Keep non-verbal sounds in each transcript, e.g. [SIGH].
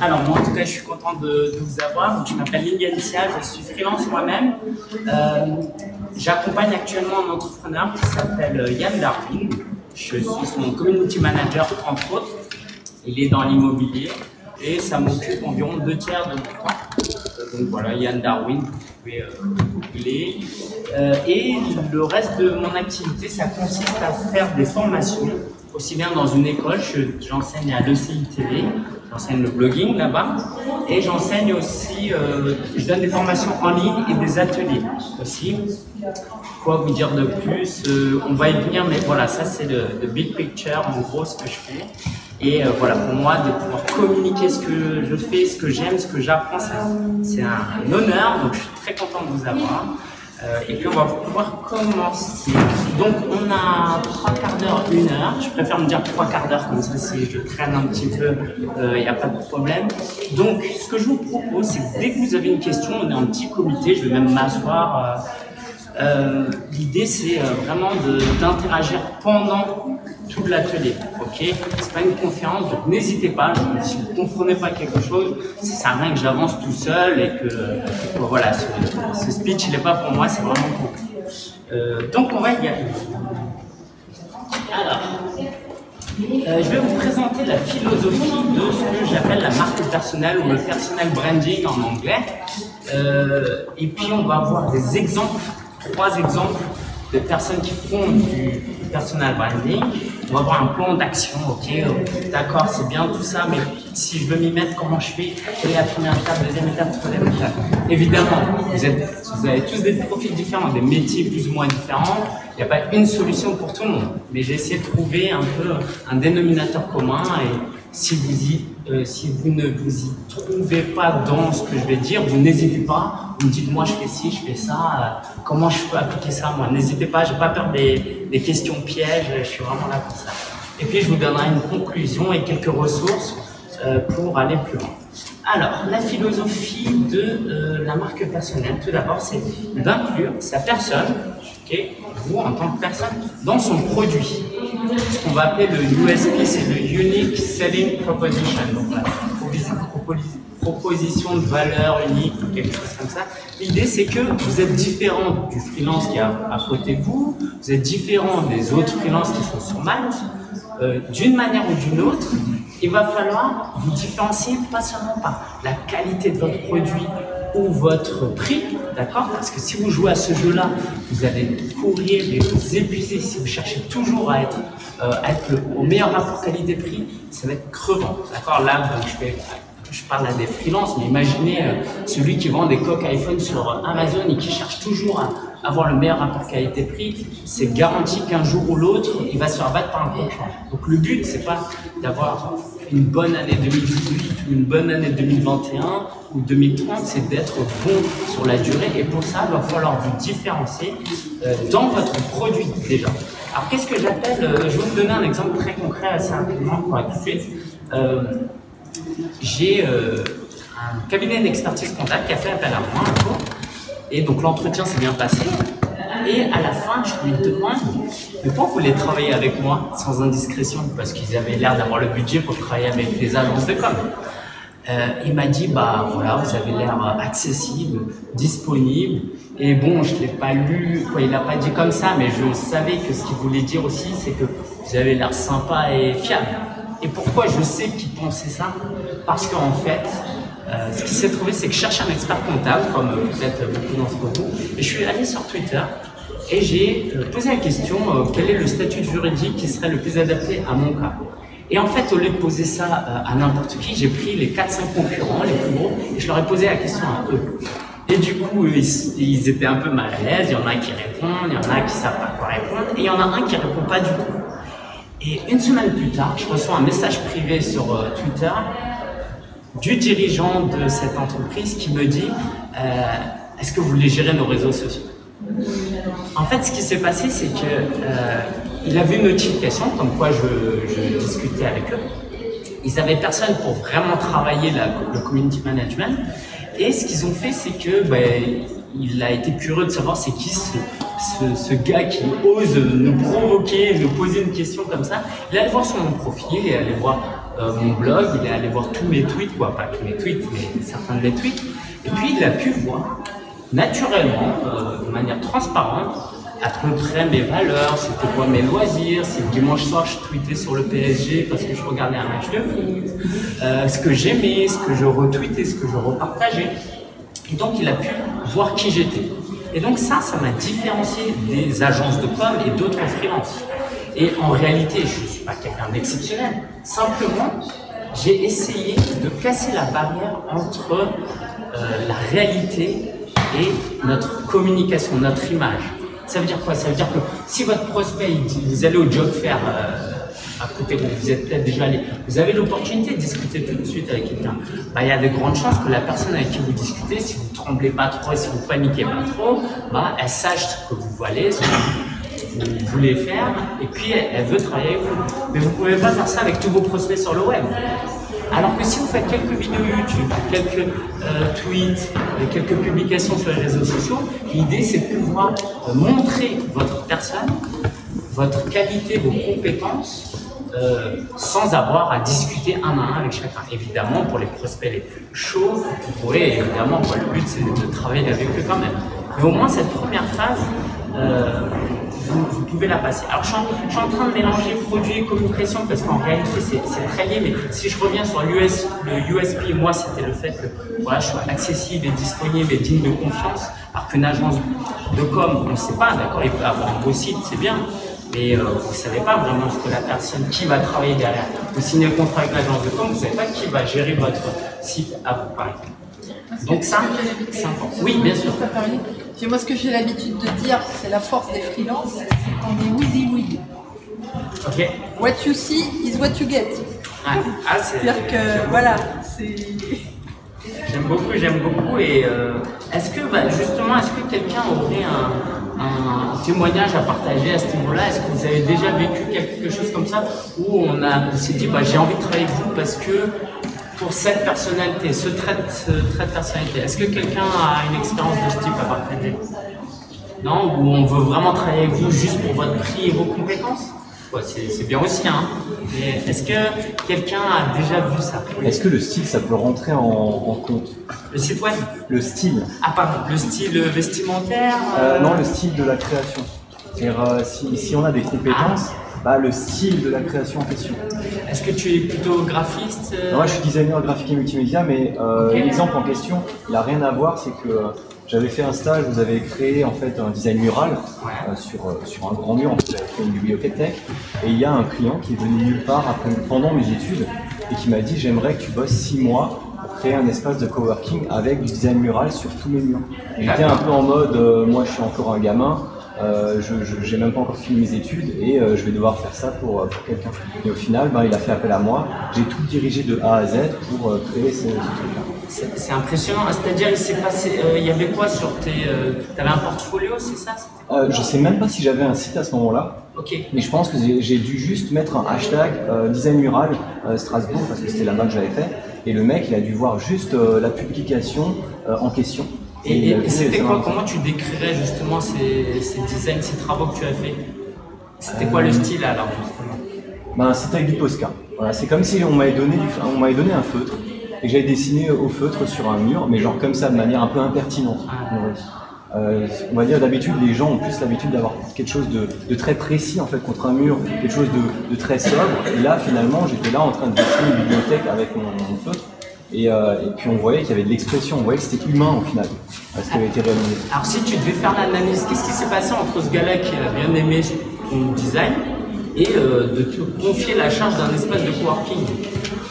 Alors moi en tout cas je suis content de, vous avoir. Je m'appelle Lingencia, je suis freelance moi-même. Euh, J'accompagne actuellement un entrepreneur qui s'appelle Yann Darwin. Je suis son community manager entre autres. Il est dans l'immobilier et ça m'occupe environ deux tiers de mon temps. Euh, Donc voilà, Yann Darwin, vous pouvez euh, googler. Euh, et le reste de mon activité, ça consiste à faire des formations, aussi bien dans une école, je- j'enseigne à l'ECI TV, j'enseigne le blogging là-bas, et j'enseigne aussi, euh, je donne des formations en ligne et des ateliers aussi. Quoi vous dire de plus Euh, On va y venir, mais voilà, ça c'est le, big picture, en gros, ce que je fais. Et euh, voilà, pour moi, de pouvoir communiquer ce que je fais, ce que j'aime, ce que j'apprends, c'est un honneur. Donc, je suis très content de vous avoir. Euh, et puis, on va pouvoir commencer. Donc, on a trois quarts d'heure, une heure. Je préfère me dire trois quarts d'heure, comme ça, si je traîne un petit peu, il n'y a pas de problème. Donc, ce que je vous propose, c'est que dès que vous avez une question, on est en petit comité, je vais même m'asseoir. euh, euh, L'idée, c'est euh, vraiment d'interagir pendant tout l'atelier. Ok? C'est pas une conférence, donc n'hésitez pas. Si vous comprenez pas quelque chose, ça sert à rien que j'avance tout seul et que, que voilà, ce, speech, il est pas pour moi, c'est vraiment pour vous. Euh, donc, on va y aller. Alors, euh, je vais vous présenter la philosophie de ce que j'appelle la marque personnelle ou le personal branding en anglais. Euh, et puis on va voir des exemples, trois exemples de personnes qui font du personal branding. On va voir un plan d'action, ok, euh, d'accord, c'est bien tout ça, mais si je veux m'y mettre, comment je fais? Quelle est la première étape, deuxième étape, troisième étape? Évidemment, vous, vous avez tous des profils différents, des métiers plus ou moins différents. Il n'y a pas une solution pour tout le monde, mais j'ai essayé de trouver un peu un dénominateur commun et si vous, y, euh, si vous ne vous y trouvez pas dans ce que je vais dire, vous n'hésitez pas, vous me dites moi je fais ci, je fais ça, euh, comment je peux appliquer ça moi? N'hésitez pas, j'ai pas peur des, questions pièges, je suis vraiment là pour ça. Et puis je vous donnerai une conclusion et quelques ressources euh, pour aller plus loin. Alors, la philosophie de euh, la marque personnelle, tout d'abord, c'est d'inclure sa personne, ok, vous en tant que personne, dans son produit. Ce qu'on va appeler le USP, c'est le Unique Selling Proposition, donc proposi- proposition de valeur unique ou quelque chose comme ça. L'idée, c'est que vous êtes différent du freelance qui est à côté de vous, vous êtes différent des autres freelances qui sont sur Malte, euh, d'une manière ou d'une autre, il va falloir vous différencier pas seulement par la qualité de votre produit ou votre prix, d'accord? Parce que si vous jouez à ce jeu-là, vous allez courir et vous épuiser. Si vous cherchez toujours à être, euh, au meilleur rapport qualité-prix, ça va être crevant, d'accord? Là, donc, je je parle à des freelances, mais imaginez euh, celui qui vend des coques iPhone sur Amazon et qui cherche toujours à avoir le meilleur rapport qualité-prix, c'est garanti qu'un jour ou l'autre, il va se faire battre par un concurrent. Donc le but, c'est pas d'avoir une bonne année 2018 ou une bonne année 2021 ou 2030, c'est d'être bon sur la durée. Et pour ça, il va falloir vous différencier euh, dans votre produit déjà. Alors qu'est-ce que j'appelle, euh, je vais vous donner un exemple très concret assez rapidement pour de suite. Euh, j'ai un cabinet d'expertise comptable qui a fait appel à moi un jour. Et donc l'entretien s'est bien passé. Et à la fin, je lui demande Mais pourquoi vous voulez travailler avec moi sans indiscrétion? Parce qu'ils avaient l'air d'avoir le budget pour travailler avec des agences de com. Euh, il m'a dit Bah voilà, vous avez l'air accessible, disponible. Et bon, je ne l'ai pas lu, quoi, il n'a pas dit comme ça, mais je savais que ce qu'il voulait dire aussi, c'est que vous avez l'air sympa et fiable. Et pourquoi je sais qu'il pensait ça? Parce qu'en fait, euh, ce qui s'est trouvé, c'est que je cherchais un expert comptable, comme euh, peut-être beaucoup d'entre vous, et je suis allé sur Twitter et j'ai euh, posé la question quel est le statut juridique qui serait le plus adapté à mon cas? Et en fait, au lieu de poser ça à n'importe qui, j'ai pris les 4-5 concurrents, les plus gros, et je leur ai posé la question à eux. Et du coup, ils, ils étaient un peu mal à l'aise, il y en a qui répondent, il y en a qui savent pas quoi répondre, et il y en a un qui répond pas du tout. Et une semaine plus tard, je reçois un message privé sur Twitter du dirigeant de cette entreprise qui me dit euh, Est-ce que vous voulez gérer nos réseaux sociaux? En fait, ce qui s'est passé, c'est que euh, il avait une notification comme quoi je, discutais avec eux. Ils avaient personne pour vraiment travailler la- le community management. Et ce qu'ils ont fait, c'est que ben, il a été curieux de savoir c'est qui ce, ce, gars qui ose nous provoquer, nous poser une question comme ça. Il allait voir sur mon profil et allait voir euh, mon blog, il est allé voir tous mes tweets, quoi, pas tous mes tweets, mais certains de mes tweets, et puis il a pu voir naturellement, euh, de manière transparente, à peu près mes valeurs, c'était quoi mes loisirs, si le dimanche soir je tweetais sur le PSG parce que je regardais un match de foot, euh, ce que j'aimais, ce que je retweetais, ce que je repartageais. Et donc il a pu voir qui j'étais. Et donc ça, ça m'a différencié des agences de com et d'autres freelances. Et en réalité, je ne suis pas quelqu'un d'exceptionnel. Simplement, j'ai essayé de casser la barrière entre euh, la réalité et notre communication, notre image. Ça veut dire quoi? Ça veut dire que si votre prospect, vous allez au job faire euh, à côté, vous êtes peut-être déjà allé, vous avez l'opportunité de discuter tout de suite avec quelqu'un. Bah, il y a de grandes chances que la personne avec qui vous discutez, si vous tremblez pas trop, si vous paniquez pas trop, bah, elle sache ce que vous vous voulez faire, et puis elle, veut travailler avec vous. Mais vous pouvez pas faire ça avec tous vos prospects sur le web. Alors que si vous faites quelques vidéos YouTube, quelques euh, tweets, quelques publications sur les réseaux sociaux, l'idée c'est de pouvoir euh, montrer votre personne, votre qualité, vos compétences, euh, sans avoir à discuter un à un avec chacun. Évidemment, pour les prospects les plus chauds, vous pourrez évidemment, le but c'est de travailler avec eux quand même. Mais au moins cette première phase, vous, pouvez la passer. Alors, je suis, en, train de mélanger produit et communication parce qu'en réalité, c'est très lié. Mais si je reviens sur le USP, moi, c'était le fait que voilà, je sois accessible et disponible et digne de confiance. Alors qu'une agence de com, on ne sait pas, d'accord, il peut avoir un beau site, c'est bien. Mais euh, vous ne savez pas vraiment ce que la personne qui va travailler derrière. Vous signez le contrat avec l'agence de com, vous ne savez pas qui va gérer votre site à vous, par exemple. Donc ça, c'est important. Oui, bien sûr. Moi, ce que j'ai l'habitude de dire, c'est la force des freelances, c'est qu'on est wheezy oui. Ok. What you see is what you get. Ah, ah c'est... C'est-à-dire que, voilà, c'est... J'aime beaucoup, j'aime beaucoup. Et euh, est-ce que, bah, justement, est-ce que quelqu'un aurait un, un, témoignage à partager à ce niveau-là? Est-ce que vous avez déjà vécu quelque chose comme ça où on, a, on s'est dit, bah, j'ai envie de travailler avec vous parce que pour cette personnalité, ce trait, de personnalité, est-ce que quelqu'un a une expérience de ce type à partager Non Ou on veut vraiment travailler avec vous juste pour votre prix et vos compétences c'est bien aussi, hein. Mais est-ce que quelqu'un a déjà vu ça Est-ce que le style, ça peut rentrer en, compte Le site web Le style. Ah, pardon, le style vestimentaire euh, Non, le style de la création. C'est-à-dire, euh, si, si, on a des compétences, ah bah, le style de la création en question. Est-ce que tu es plutôt graphiste euh Moi, je suis designer graphique et multimédia, mais euh, l'exemple en question, il n'a rien à voir. C'est que euh, j'avais fait un stage, vous avez créé en fait un design mural sur, sur un grand mur. En fait, j'avais fait une bibliothèque tech, et il y a un client qui est venu nulle part après, pendant mes études et qui m'a dit j'aimerais que tu bosses six mois pour créer un espace de coworking avec du design mural sur tous mes murs. J'étais un peu en mode, moi je suis encore un gamin, euh, je n'ai même pas encore fini mes études et euh, je vais devoir faire ça pour, euh, pour quelqu'un. Et au final, ben, il a fait appel à moi. J'ai tout dirigé de A à Z pour créer ce, truc-là. C'est impressionnant. C'est-à-dire, il s'est passé. Il y avait quoi sur tes. tu avais un portfolio, c'est ça? Je sais même pas si j'avais un site à ce moment-là. Ok. Mais je pense que j'ai dû juste mettre un hashtag design mural Strasbourg parce que c'était là-bas que j'avais fait. Et le mec, il a dû voir juste la publication en question. Et, c'était quoi Comment tu décrirais justement ces, ces, designs, ces travaux que tu as fait C'était quoi le euh, style alors justement? Ben, C'était avec du Posca. Voilà, c'est comme si on m'avait donné, donné un feutre et que j'avais dessiné au feutre sur un mur, mais genre comme ça, de manière un peu impertinente. Ah. Euh, on va dire d'habitude, les gens ont plus l'habitude d'avoir quelque chose de, très précis en fait contre un mur, quelque chose de, très sobre. Et là, finalement, j'étais là en train de dessiner une bibliothèque avec mon feutre. Euh, et, puis on voyait qu'il y avait de l'expression, on voyait que c'était humain au final, ce qui avait été réalisé. Alors si tu devais faire l'analyse, qu'est-ce qui s'est passé entre ce gars-là qui a bien aimé ton design et euh, de te confier la charge d'un espace de coworking?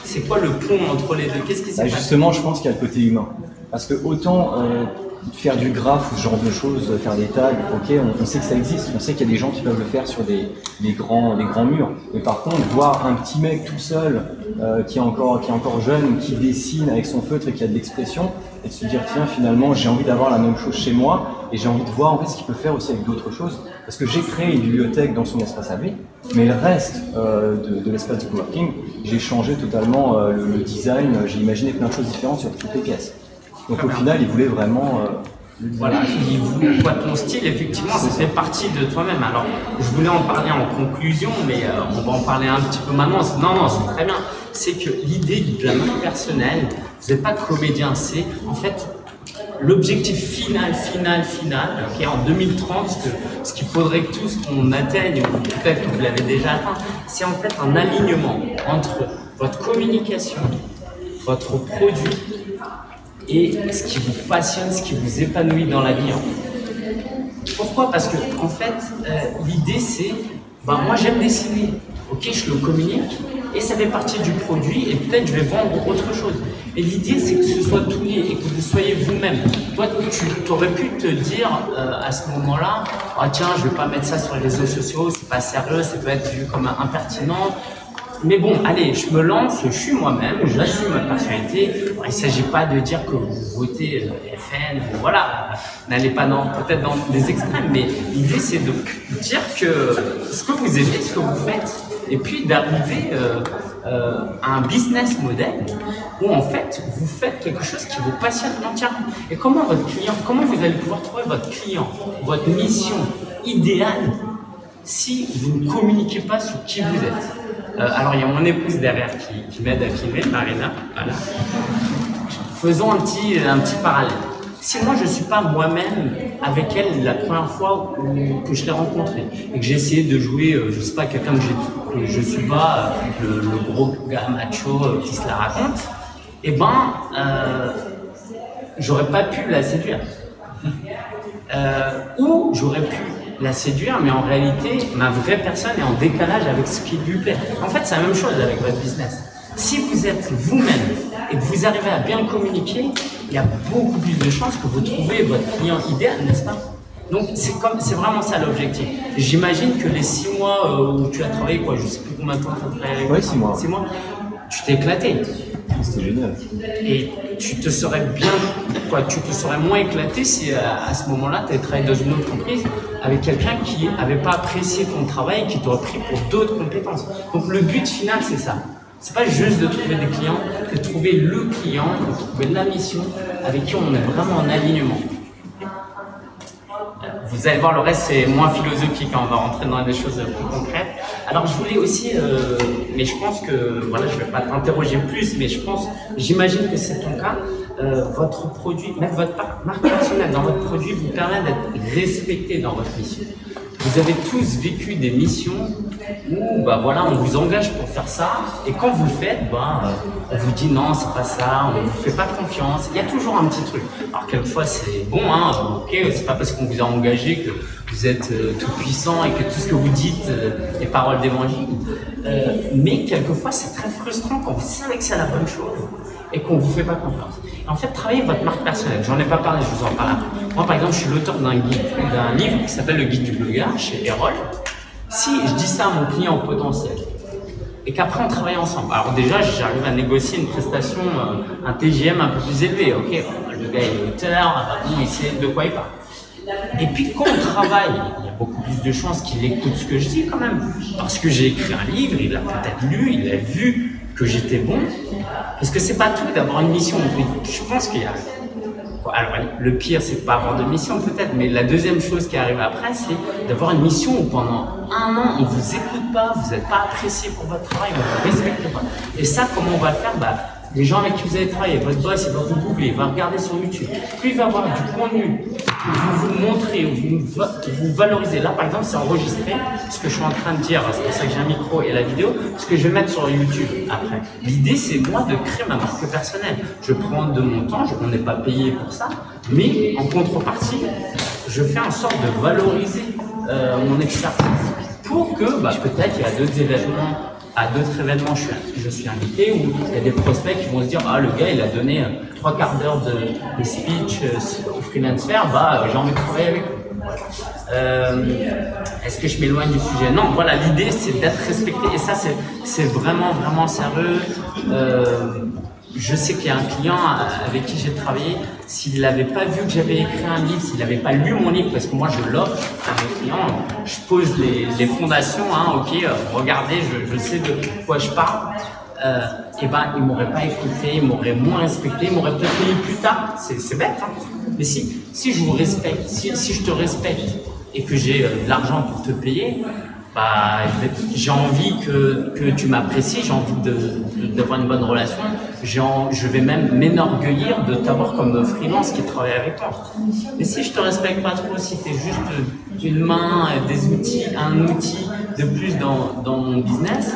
C'est quoi le pont entre les deux? Qu'est-ce qui s'est bah, passé? Justement, je pense qu'il y a le côté humain. Parce que autant euh, faire du graphe ou ce genre de choses, faire des tags, ok, on, sait que ça existe, on sait qu'il y a des gens qui peuvent le faire sur des, grands, murs. Mais par contre, voir un petit mec tout seul, euh, qui, est encore, jeune, qui dessine avec son feutre et qui a de l'expression, et de se dire, tiens, finalement, j'ai envie d'avoir la même chose chez moi, et j'ai envie de voir en fait ce qu'il peut faire aussi avec d'autres choses. Parce que j'ai créé une bibliothèque dans son espace lui, mais le reste euh, de, l'espace de coworking, j'ai changé totalement euh, le, design, j'ai imaginé plein de choses différentes sur toutes les pièces. Donc au final, il voulait vraiment, euh, voilà, vous, quoi, ton style, effectivement, ça fait partie de toi-même. Alors, je voulais en parler en conclusion, mais euh, on va en parler un petit peu maintenant. Non, non, c'est très bien. C'est que l'idée de la marque personnelle, vous n'êtes pas comédien, c'est en fait l'objectif final, final, final, en 2030, ce, ce qu'il faudrait que tous qu'on atteigne, ou peut-être que vous l'avez déjà atteint, c'est en fait un alignement entre votre communication, votre produit et ce qui vous passionne, ce qui vous épanouit dans la vie. Pourquoi? Parce que en fait, euh, l'idée c'est, ben, moi j'aime dessiner, ok, je le communique et ça fait partie du produit et peut-être je vais vendre autre chose. Et l'idée c'est que ce soit tout lié et que vous soyez vous-même. Toi, tu aurais pu te dire euh, à ce moment-là, ah tiens, je vais pas mettre ça sur les réseaux sociaux, c'est pas sérieux, ça peut être vu comme impertinent. Mais bon, allez, je me lance, je suis moi-même, j'assume ma personnalité. il ne s'agit pas de dire que vous votez euh, FN, voilà, n'allez pas dans, peut-être dans des extrêmes, mais l'idée c'est de dire que ce que vous aimez, ce que vous faites, et puis d'arriver euh, euh, à un business model où en fait vous faites quelque chose qui vous passionne entièrement. Et comment votre client, comment vous allez pouvoir trouver votre client, votre mission idéale si vous ne communiquez pas sur qui vous êtes? Euh, alors, il y a mon épouse derrière qui, m'aide à filmer, Marina. Voilà. Faisons un petit, un petit parallèle. Si moi je ne suis pas moi-même avec elle la première fois que je l'ai rencontrée et que j'ai essayé de jouer, euh, je ne sais pas, quelqu'un que, je ne suis pas, euh, le, gros gars macho qui se la raconte, eh ben, j'aurais pas pu la séduire. ou j'aurais pu la séduire, mais en réalité, ma vraie personne est en décalage avec ce qui lui plaît. En fait, c'est la même chose avec votre business. Si vous êtes vous-même et que vous arrivez à bien communiquer, il y a beaucoup plus de chances que vous trouvez votre client idéal, n'est-ce pas? Donc c'est comme c'est vraiment ça l'objectif. J'imagine que les six mois euh, où tu as travaillé, quoi, je sais plus combien de temps tu as travaillé. Oui, six mois. Six mois. Tu t'es éclaté. C'était génial. Et tu te serais bien, quoi, tu te serais moins éclaté si euh, à, ce moment-là, tu avais travaillé dans une autre entreprise avec quelqu'un qui n'avait pas apprécié ton travail, qui t'aurait pris pour d'autres compétences. Donc le but final, c'est ça. C'est pas juste de trouver des clients, c'est de trouver le client, de trouver la mission avec qui on est vraiment en alignement. Vous allez voir, le reste c'est moins philosophique, hein, on va rentrer dans des choses plus concrètes. Alors je voulais aussi, euh, mais je pense que, voilà, je vais pas t'interroger plus, mais je pense, j'imagine que c'est ton cas, euh, votre produit, mettre votre marque personnelle dans votre produit vous permet d'être respecté dans votre mission. Vous avez tous vécu des missions où bah voilà, on vous engage pour faire ça, et quand vous le faites, bah, on vous dit non, c'est pas ça, on ne vous fait pas confiance. Il y a toujours un petit truc. Alors quelquefois c'est bon, hein, ok, c'est pas parce qu'on vous a engagé que vous êtes euh, tout puissant et que tout ce que vous dites euh, est parole d'évangile. Mais quelquefois c'est très frustrant quand vous savez que c'est la bonne chose et qu'on ne vous fait pas confiance. En fait, travaillez votre marque personnelle. J'en ai pas parlé, je vous en parle Moi, par exemple, je suis l'auteur d'un livre qui s'appelle Le Guide du blogueur chez Erol. Si je dis ça à mon client potentiel et qu'après on travaille ensemble, alors déjà, j'arrive à négocier une prestation, euh, un TGM un peu plus élevé. Ok, le gars est auteur, il sait de quoi il parle. Et puis quand on travaille, il y a beaucoup plus de chances qu'il écoute ce que je dis quand même. Parce que j'ai écrit un livre, il a peut-être lu, il a vu que j'étais bon. Parce que c'est pas tout d'avoir une mission. Je pense qu'il y a. Alors, le pire, c'est pas avoir de mission peut-être, mais la deuxième chose qui arrive après, c'est d'avoir une mission où pendant un an, on vous écoute pas, vous n'êtes pas apprécié pour votre travail, on vous respecte pas. Et ça, comment on va le faire? Bah, les gens avec qui vous allez travailler, votre boss, il va vous googler, il va regarder sur YouTube. Plus il va avoir du contenu vous vous montrez, vous, vous valorisez. Là, par exemple, c'est enregistré ce que je suis en train de dire. C'est pour ça que j'ai un micro et la vidéo, ce que je vais mettre sur YouTube après. L'idée, c'est moi de créer ma marque personnelle. Je prends de mon temps, on n'est pas payé pour ça, mais en contrepartie, je fais en sorte de valoriser euh, mon expertise pour que bah, peut-être il y a d'autres événements à d'autres événements, je suis, invité, où il y a des prospects qui vont se dire Ah, le gars, il a donné euh, trois quarts d'heure de, speech euh, au freelance faire, bah, euh, j'ai envie de travailler avec lui. Est-ce que je m'éloigne du sujet? Non, voilà, l'idée c'est d'être respecté et ça c'est vraiment vraiment sérieux je sais qu'il y a un client avec qui j'ai travaillé, s'il n'avait pas vu que j'avais écrit un livre, s'il n'avait pas lu mon livre, parce que moi je l'offre à mes clients, je pose les, fondations, hein, ok, euh, regardez, je, sais de quoi je parle, euh, et ben il m'aurait pas écouté, il m'aurait moins respecté, il m'aurait peut-être payé plus tard, c'est bête, hein. Mais si, si je vous respecte, si, si je te respecte et que j'ai euh, de l'argent pour te payer, bah, j'ai envie que, que tu m'apprécies, j'ai envie d'avoir de, une bonne relation. En, je vais même m'énorgueillir de t'avoir comme freelance qui travaille avec toi. Mais si je te respecte pas trop, si tu es juste une main, des outils, un outil de plus dans, dans mon business,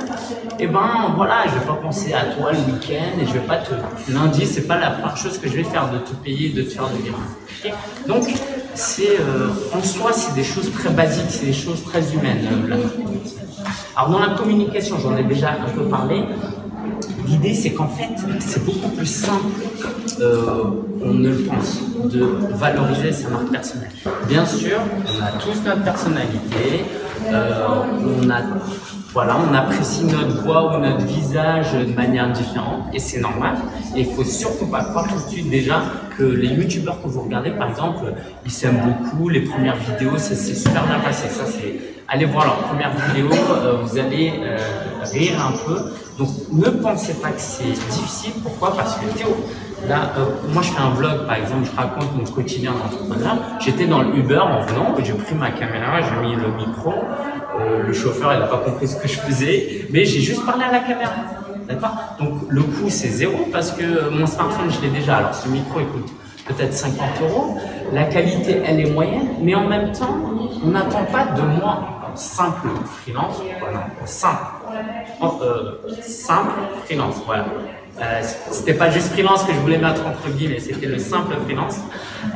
eh ben voilà, je vais pas penser à toi le week-end et je vais pas te. Lundi, c'est pas la première chose que je vais faire de te payer, de te faire de Okay Donc, c'est euh, en soi, c'est des choses très basiques, c'est des choses très humaines. Euh, Alors, dans la communication, j'en ai déjà un peu parlé. L'idée, c'est qu'en fait, c'est beaucoup plus simple euh, ne le pense, de valoriser sa marque personnelle. Bien sûr, on a tous notre personnalité, on a voilà, on apprécie notre voix ou notre visage de manière différente et c'est normal. Et il faut surtout pas croire tout de suite déjà que les youtubeurs que vous regardez, par exemple, ils s'aiment beaucoup, les premières vidéos, ça s'est super bien passé. Ça, c'est, allez voir leurs premières vidéos, euh, vous allez euh, rire un peu. Donc ne pensez pas que c'est difficile. Pourquoi? Parce que Théo, là, euh, moi je fais un vlog par exemple, je raconte mon quotidien d'entrepreneur. J'étais dans le Uber en venant, j'ai pris ma caméra, j'ai mis le micro, euh, le chauffeur, il n'a pas compris ce que je faisais, mais j'ai juste parlé à la caméra. D'accord? Donc le coût, c'est zéro parce que mon smartphone, je l'ai déjà. Alors ce micro, il coûte peut-être 50 euros. La qualité, elle est moyenne, mais en même temps, on n'attend pas de moi simple freelance, voilà, simple, euh, simple freelance, voilà. Euh, c'était pas juste freelance que je voulais mettre entre guillemets, c'était le simple freelance.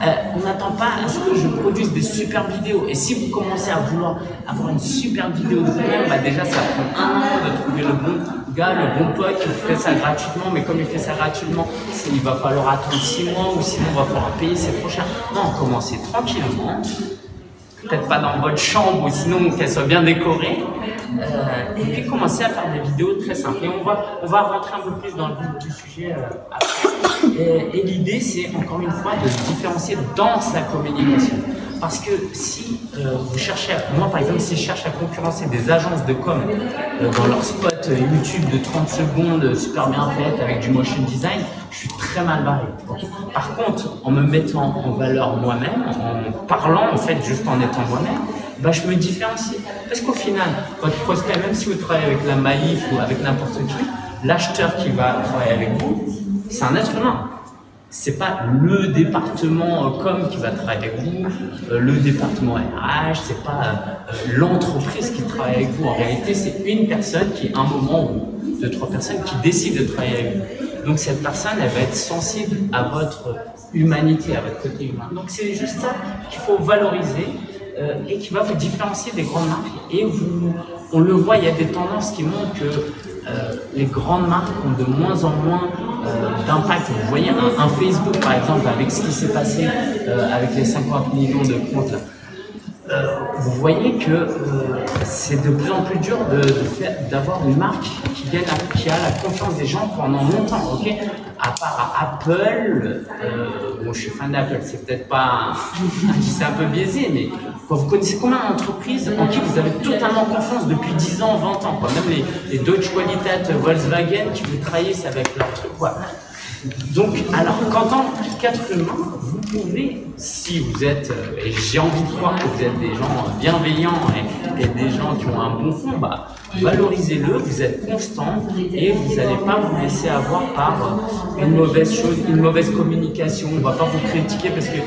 Euh, on n'attend pas à ce que je produise des super vidéos. Et si vous commencez à vouloir avoir une super vidéo de vous-même, bah déjà ça prend un an de trouver le bon gars, le bon pote qui fait ça gratuitement. Mais comme il fait ça gratuitement, il va falloir attendre six mois ou sinon on va falloir payer, c'est trop cher. Non, commencez tranquillement peut-être pas dans votre chambre ou sinon qu'elle soit bien décorée. Euh, et puis commencer à faire des vidéos très simples. Et on va, on va rentrer un peu plus dans le vif du sujet euh, après. Et, l'idée, c'est encore une fois de se différencier dans sa communication. Parce que si euh, vous cherchez, moi par exemple, si je cherche à concurrencer des agences de com dans leur spot YouTube de 30 secondes super bien faites avec du motion design, je suis très mal barré. Par contre, en me mettant en valeur moi-même, en parlant en fait juste en étant moi-même, bah, je me différencie. Parce qu'au final, votre prospect, même si vous travaillez avec la Maïf ou avec n'importe qui, l'acheteur qui va travailler avec vous, c'est un être humain. C'est pas le département euh, com qui va travailler avec vous, euh, le département RH, c'est pas euh, l'entreprise qui travaille avec vous. En réalité, c'est une personne qui, à un moment ou deux, trois personnes qui décident de travailler avec vous. Donc cette personne, elle va être sensible à votre humanité, à votre côté humain. Donc c'est juste ça qu'il faut valoriser et qui va vous différencier des grandes marques. Et vous, on le voit, il y a des tendances qui montrent que euh, les grandes marques ont de moins en moins euh, d'impact. Vous voyez un, Facebook par exemple avec ce qui s'est passé avec les 50 millions de comptes. vous voyez que c'est de plus en plus dur d'avoir une marque qui, a la confiance des gens pendant longtemps. À part Apple, bon, je suis fan d'Apple, c'est peut-être pas, c'est un peu biaisé, mais vous connaissez combien d'entreprises en qui vous avez totalement confiance depuis 10 ans, 20 ans quoi? Même les, les Deutsche Qualität, Volkswagen, qui vous trahissent avec leur truc. Quoi. Donc, alors qu'en tant qu'être humain, vous pouvez, si vous êtes, euh, et j'ai envie de croire que vous êtes des gens bienveillants et, des gens qui ont un bon fond, bah, valorisez-le, vous êtes constant et vous n'allez pas vous laisser avoir par une mauvaise chose, une mauvaise communication. On ne va pas vous critiquer parce que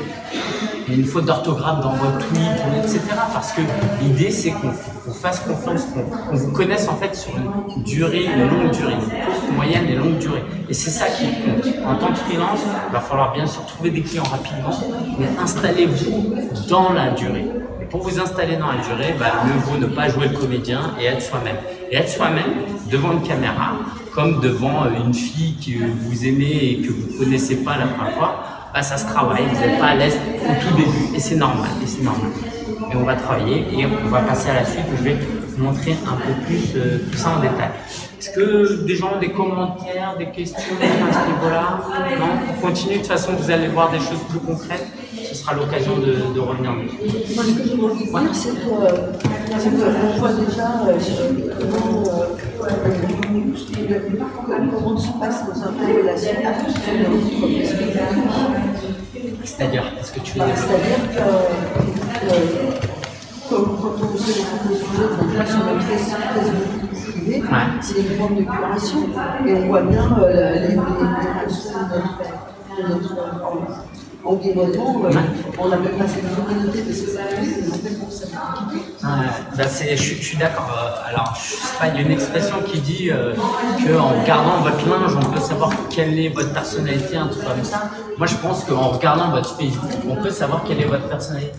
il y a une faute d'orthographe dans votre tweet, etc. Parce que l'idée, c'est qu'on vous fasse confiance, qu'on vous connaisse en fait sur une durée, une longue durée, une courte, moyenne et longue durée. Et c'est ça qui compte. En tant que freelance, il va falloir bien sûr trouver des clients rapidement, mais installez-vous dans la durée. Et pour vous installer dans la durée, bah, mieux vaut ne pas jouer le comédien et être soi-même. Et être soi-même devant une caméra, comme devant une fille que vous aimez et que vous ne connaissez pas la première fois, bah, ça se travaille, vous n'êtes pas à l'aise au tout début, et c'est normal, et c'est normal. Et on va travailler, et on va passer à la suite où je vais vous montrer un peu plus euh, tout ça en détail. Est-ce que des gens ont des commentaires, des questions à ce niveau-là? Non? On continue, de toute façon vous allez voir des choses plus concrètes ce sera l'occasion de, de, revenir dessus. Moi, ce que je voulais dire, c'est qu'on euh, voit déjà euh, comment, euh, comment se passent nos notre C'est-à-dire, qu'est-ce que tu veux Bah, dire C'est-à-dire que, que comme quand on faisait les propositions, donc là sur notre Facebook privé, Ouais. c'est des formes de curation et on voit bien euh, les, les, de notre, de euh, environnement. euh, On n'appelle pas cette communauté mais on appelle pour bah c'est, je, suis- d'accord. Euh, Alors, il y a une expression qui dit euh, qu'en regardant votre linge, on peut savoir quelle est votre personnalité, un truc comme ça. Moi, je pense qu'en regardant votre Facebook, on peut savoir quelle est votre personnalité.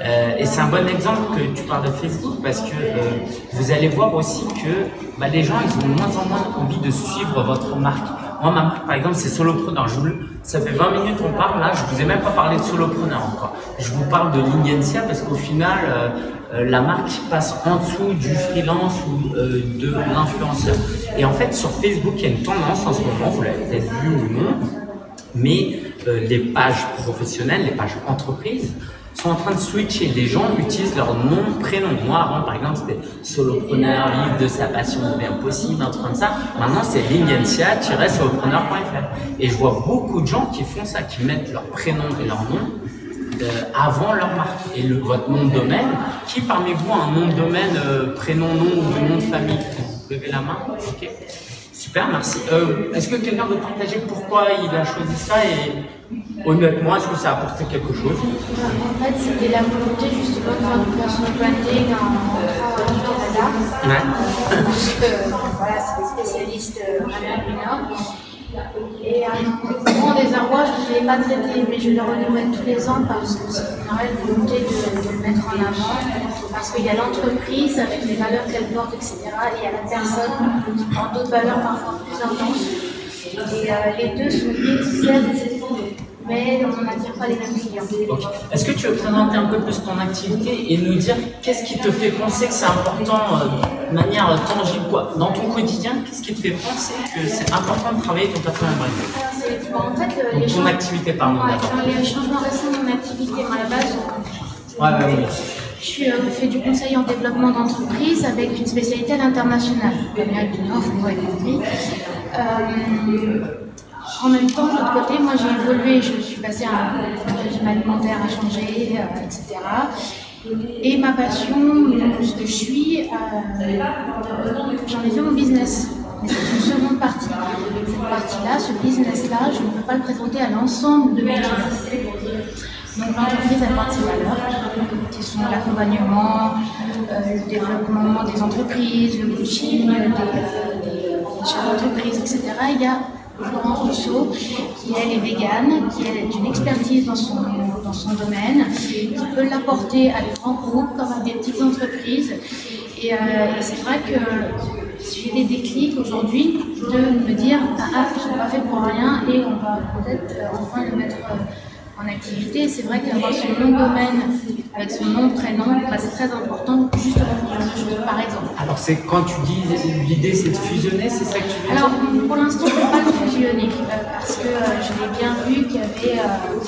Euh, et c'est un bon exemple que tu parles de Facebook parce que euh, vous allez voir aussi que bah, les gens ils ont de moins en moins envie de suivre votre marque. Moi, ma marque, par exemple, c'est Solopreneur. Je ça fait 20 minutes qu'on parle là, je vous ai même pas parlé de Solopreneur encore. Je vous parle de Lingencia parce qu'au final, euh, euh, la marque passe en dessous du freelance ou euh, de l'influenceur. Et en fait, sur Facebook, il y a une tendance en ce moment, vous l'avez peut-être vu ou non, mais les pages professionnelles, les pages entreprises, sont en train de switcher. Les gens utilisent leur nom, prénom. Moi, avant, par exemple, c'était solopreneur, livre de sa passion devient possible, un truc comme ça. Maintenant, c'est lingencia-solopreneur.fr. Et je vois beaucoup de gens qui font ça, qui mettent leur prénom et leur nom euh, avant leur marque. Et votre nom de domaine, qui parmi vous a un nom de domaine, euh, prénom, nom ou nom de famille? Vous levez la main Ok? Super, merci. Euh, est-ce que quelqu'un veut partager pourquoi il a choisi ça et honnêtement, est-ce que ça a apporté quelque chose? En fait, c'était la volonté justement de faire du personal branding en euh, du Canada. Ouais. Parce que voilà, c'est des spécialistes euh, Nord. Et à mon grand désarroi, je ne l'ai pas traité, mais je le renouvelle tous les ans parce que c'est une réelle volonté de, de le mettre en avant. Parce qu'il y a l'entreprise avec les valeurs qu'elle porte, etc. Et il y a la personne qui porte d'autres valeurs parfois plus intenses. Et euh, les deux sont liés, mais on n'attire pas les mêmes clients. Ok. Est-ce que tu veux présenter un peu plus ton activité et nous dire qu'est-ce qui te fait penser que c'est important euh, de manière tangible quoi? Dans ton quotidien, qu'est-ce qui te fait penser que c'est important de travailler ton C'est- bon, en fait, le- Donc, les ton activité, pardon, Ouais, d'accord. dans les changements récents de mon activité, moi, à la base, Ouais, ouais, je suis, euh, fais du conseil en développement d'entreprise avec une spécialité à l'international. Du Nord, vous en même temps, de l'autre côté, moi j'ai évolué, je suis passée à un régime alimentaire à changer, euh, etc. Et ma passion, ce que je suis, euh, j'en ai fait mon business. C'est une seconde partie. Cette partie-là, ce business-là, je ne peux pas le présenter à l'ensemble de mes clients. Donc l'entreprise a part de ses valeurs, qui sont l'accompagnement, euh, le développement des entreprises, le coaching, des, des, des chefs d'entreprise, etc. Il y a Florence Dussault, qui elle est végane, qui elle est une expertise dans son, dans son domaine, qui peut l'apporter à des grands groupes comme à des petites entreprises. Et, euh, et c'est vrai que j'ai des déclics aujourd'hui de me dire ah, ah je n'ai pas fait pour rien et on va peut-être euh, enfin le mettre euh, en activité. C'est vrai qu'avoir son nom de domaine avec son nom, prénom, bah, c'est très important justement pour ce genre de choses, par exemple. Alors c'est quand tu dis l'idée c'est de fusionner, c'est ça que tu veux Alors dire pour l'instant, je ne pas le fusionner euh, parce que euh, je l'ai bien vu qu'il y avait, euh,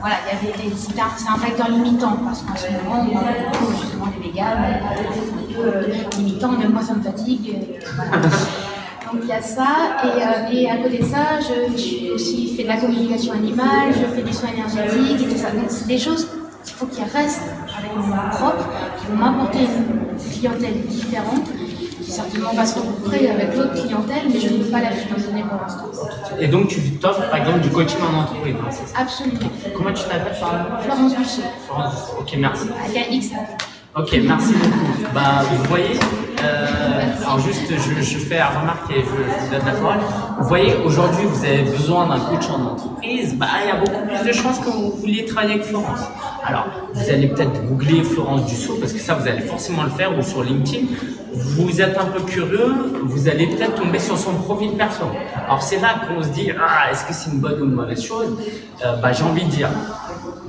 voilà, il y avait des, c'est un, c'est un facteur limitant parce qu'en ce moment, on beaucoup justement les véganes, euh, c'est un peu limitant, même moi ça me fatigue. et, euh, voilà. [LAUGHS] Donc il y a ça, et, euh, et à côté de ça, je, je aussi fait de la communication animale, je fais du soin énergétique et tout ça. Donc c'est des choses qu'il faut qu'ils restent avec nom propre, qui vont m'apporter une clientèle différente, qui certainement va se rencontrer avec l'autre clientèle, mais je ne peux pas la fusionner pour l'instant. Et donc tu t'offres par exemple du coaching en entreprise, hein, Absolument. Comment tu t'appelles pardon? Florence Dussault, Florence Ok, merci. il y a X. Ok, merci beaucoup. Bah, vous voyez, euh, alors juste, je, fais la remarque et je, je vous donne la parole. Vous voyez, aujourd'hui, vous avez besoin d'un coach en entreprise, bah, il y a beaucoup plus de chances que vous vouliez travailler avec Florence. Alors, vous allez peut-être googler Florence Dussault, parce que ça, vous allez forcément le faire, ou sur LinkedIn. Vous êtes un peu curieux, vous allez peut-être tomber sur son profil perso. Alors, c'est là qu'on se dit, ah, est-ce que c'est une bonne ou une mauvaise chose? Euh, Bah, j'ai envie de dire,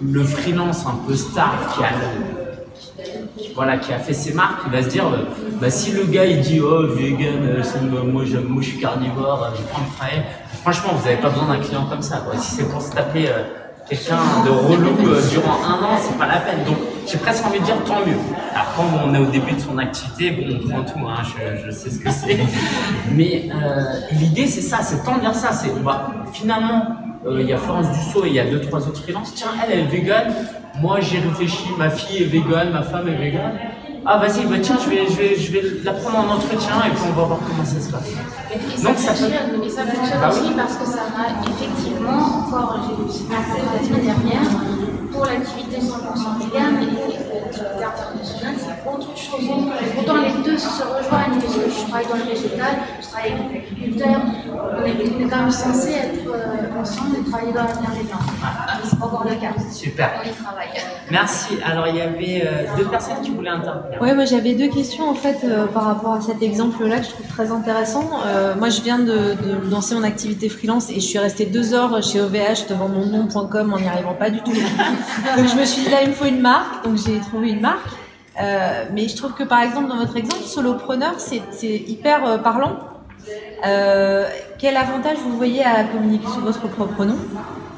le freelance un peu star qui a le, voilà, qui a fait ses marques, il va se dire, euh, bah, si le gars il dit, oh, vegan, euh, moi, j'aime- moi je suis carnivore, euh, je prends le travail, franchement, vous n'avez pas besoin d'un client comme ça. Si c'est pour se taper quelqu'un de relou durant un an, c'est pas la peine. Donc, j'ai presque envie de dire tant mieux. Alors, quand on est au début de son activité, bon, on prend tout, hein, je, je sais ce que c'est. Mais l'idée, c'est ça, c'est tant dire ça. C'est, bah, finalement, euh, il y a Florence Dussault et il y a deux, trois autres freelances. Tiens, elle, elle est végane. Moi, j'ai réfléchi, ma fille est végane, ma femme est végane. Ah, vas-y, bah, tiens, je vais, je, vais, je vais la prendre en entretien et puis on va voir comment ça se passe. Et ça Donc, ça peut- fonctionne, et ça fonctionne Bah aussi oui. parce que ça m'a effectivement, encore, j'ai eu la semaine dernière, pour l'activité 100% vegan et l'activité internationale, c'est autre chose. Autant les deux se rejoignent, parce que je travaille dans le végétal, je travaille avec des agriculteurs, on est, quand même censé être euh, ensemble et travailler dans la bienveillance. Mais c'est pas encore le cas. Super. On y travaille. Merci. Alors, il y avait euh, deux personnes qui voulaient intervenir. Ouais, moi j'avais deux questions en fait euh, par rapport à cet exemple-là que je trouve très intéressant. Euh, moi je viens de, de lancer mon activité freelance et je suis restée deux heures chez OVH devant mon nom.com en n'y arrivant pas du tout. [LAUGHS] donc je me suis dit là il me faut une marque, donc j'ai trouvé une marque. Euh, mais je trouve que par exemple dans votre exemple, solopreneur, c'est hyper euh, parlant. Euh, quel avantage vous voyez à communiquer sous votre propre nom?